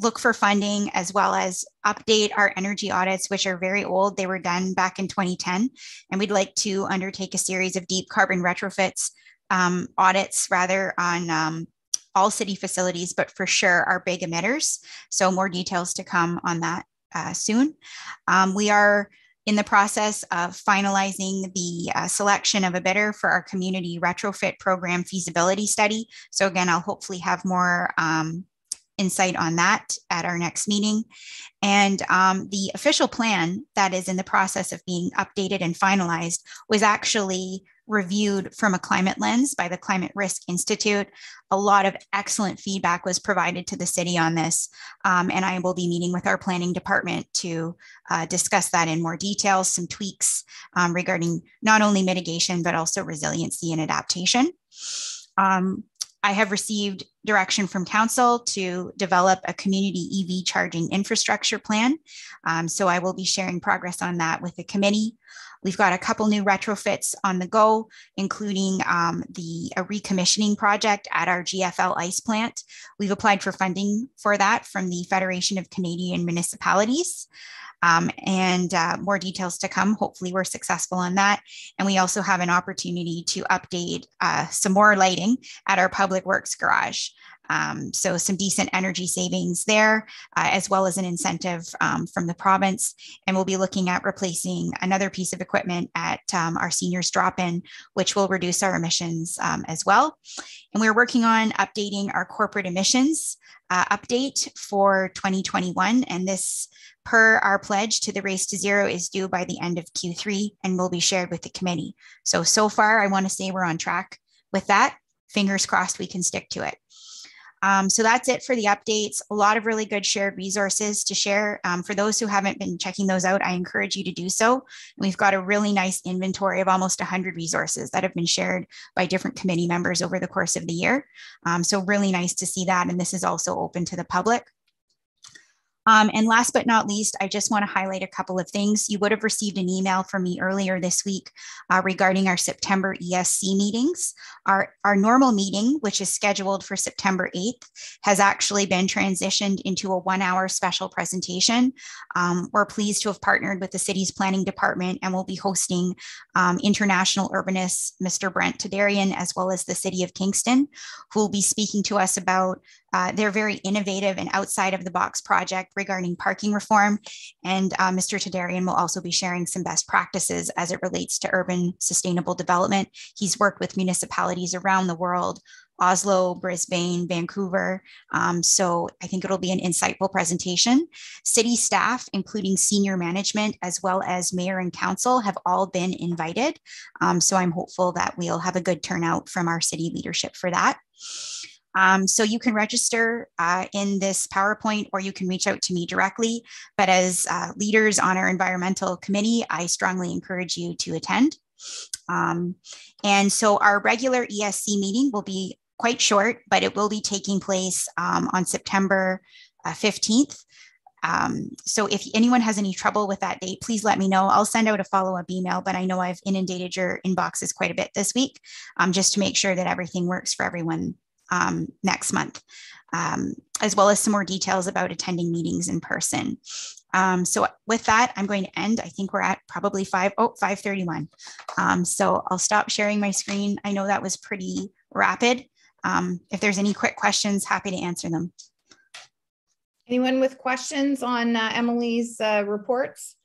S1: look for funding as well as update our energy audits, which are very old. They were done back in 2010. And we'd like to undertake a series of deep carbon retrofits um, audits rather on um, all city facilities, but for sure our big emitters. So more details to come on that uh, soon. Um, we are in the process of finalizing the uh, selection of a bidder for our community retrofit program feasibility study. So again, I'll hopefully have more um, insight on that at our next meeting. And um, the official plan that is in the process of being updated and finalized was actually reviewed from a climate lens by the Climate Risk Institute. A lot of excellent feedback was provided to the city on this, um, and I will be meeting with our planning department to uh, discuss that in more detail, some tweaks um, regarding not only mitigation, but also resiliency and adaptation. Um, I have received direction from council to develop a community EV charging infrastructure plan. Um, so I will be sharing progress on that with the committee. We've got a couple new retrofits on the go, including um, the a recommissioning project at our GFL ice plant. We've applied for funding for that from the Federation of Canadian Municipalities. Um, and uh, more details to come. Hopefully, we're successful on that. And we also have an opportunity to update uh, some more lighting at our public works garage. Um, so some decent energy savings there, uh, as well as an incentive um, from the province. And we'll be looking at replacing another piece of equipment at um, our seniors drop-in, which will reduce our emissions um, as well. And we're working on updating our corporate emissions uh, update for 2021. And this, per our pledge to the race to zero, is due by the end of Q3 and will be shared with the committee. So, so far, I want to say we're on track with that. Fingers crossed we can stick to it. Um, so that's it for the updates. A lot of really good shared resources to share. Um, for those who haven't been checking those out, I encourage you to do so. we've got a really nice inventory of almost 100 resources that have been shared by different committee members over the course of the year. Um, so really nice to see that. And this is also open to the public. Um, and last but not least, I just want to highlight a couple of things. You would have received an email from me earlier this week uh, regarding our September ESC meetings. Our, our normal meeting, which is scheduled for September 8th, has actually been transitioned into a one hour special presentation. Um, we're pleased to have partnered with the city's planning department and we'll be hosting um, international urbanist Mr. Brent Toderian, as well as the city of Kingston, who will be speaking to us about uh, they're very innovative and outside of the box project regarding parking reform. And uh, Mr. Toderian will also be sharing some best practices as it relates to urban sustainable development. He's worked with municipalities around the world Oslo, Brisbane, Vancouver. Um, so I think it'll be an insightful presentation. City staff, including senior management, as well as mayor and council, have all been invited. Um, so I'm hopeful that we'll have a good turnout from our city leadership for that. Um, so you can register uh, in this PowerPoint or you can reach out to me directly. But as uh, leaders on our environmental committee, I strongly encourage you to attend. Um, and so our regular ESC meeting will be quite short, but it will be taking place um, on September uh, 15th. Um, so if anyone has any trouble with that date, please let me know. I'll send out a follow-up email, but I know I've inundated your inboxes quite a bit this week um, just to make sure that everything works for everyone um, next month, um, as well as some more details about attending meetings in person. Um, so with that, I'm going to end. I think we're at probably 5, oh, 531. Um, so I'll stop sharing my screen. I know that was pretty rapid. Um, if there's any quick questions, happy to answer them.
S2: Anyone with questions on uh, Emily's uh, reports?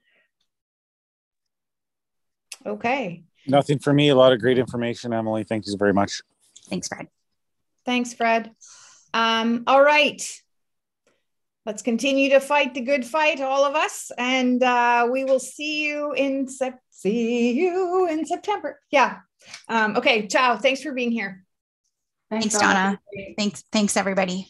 S2: Okay.
S16: Nothing for me. A lot of great information, Emily. Thank you very much.
S1: Thanks, Fred.
S2: Thanks, Fred. Um, all right. Let's continue to fight the good fight, all of us, and uh, we will see you in sep- see you in September. Yeah. Um, okay. Ciao. Thanks for being here.
S1: Thanks, Thanks Donna. Thanks. Thanks, everybody.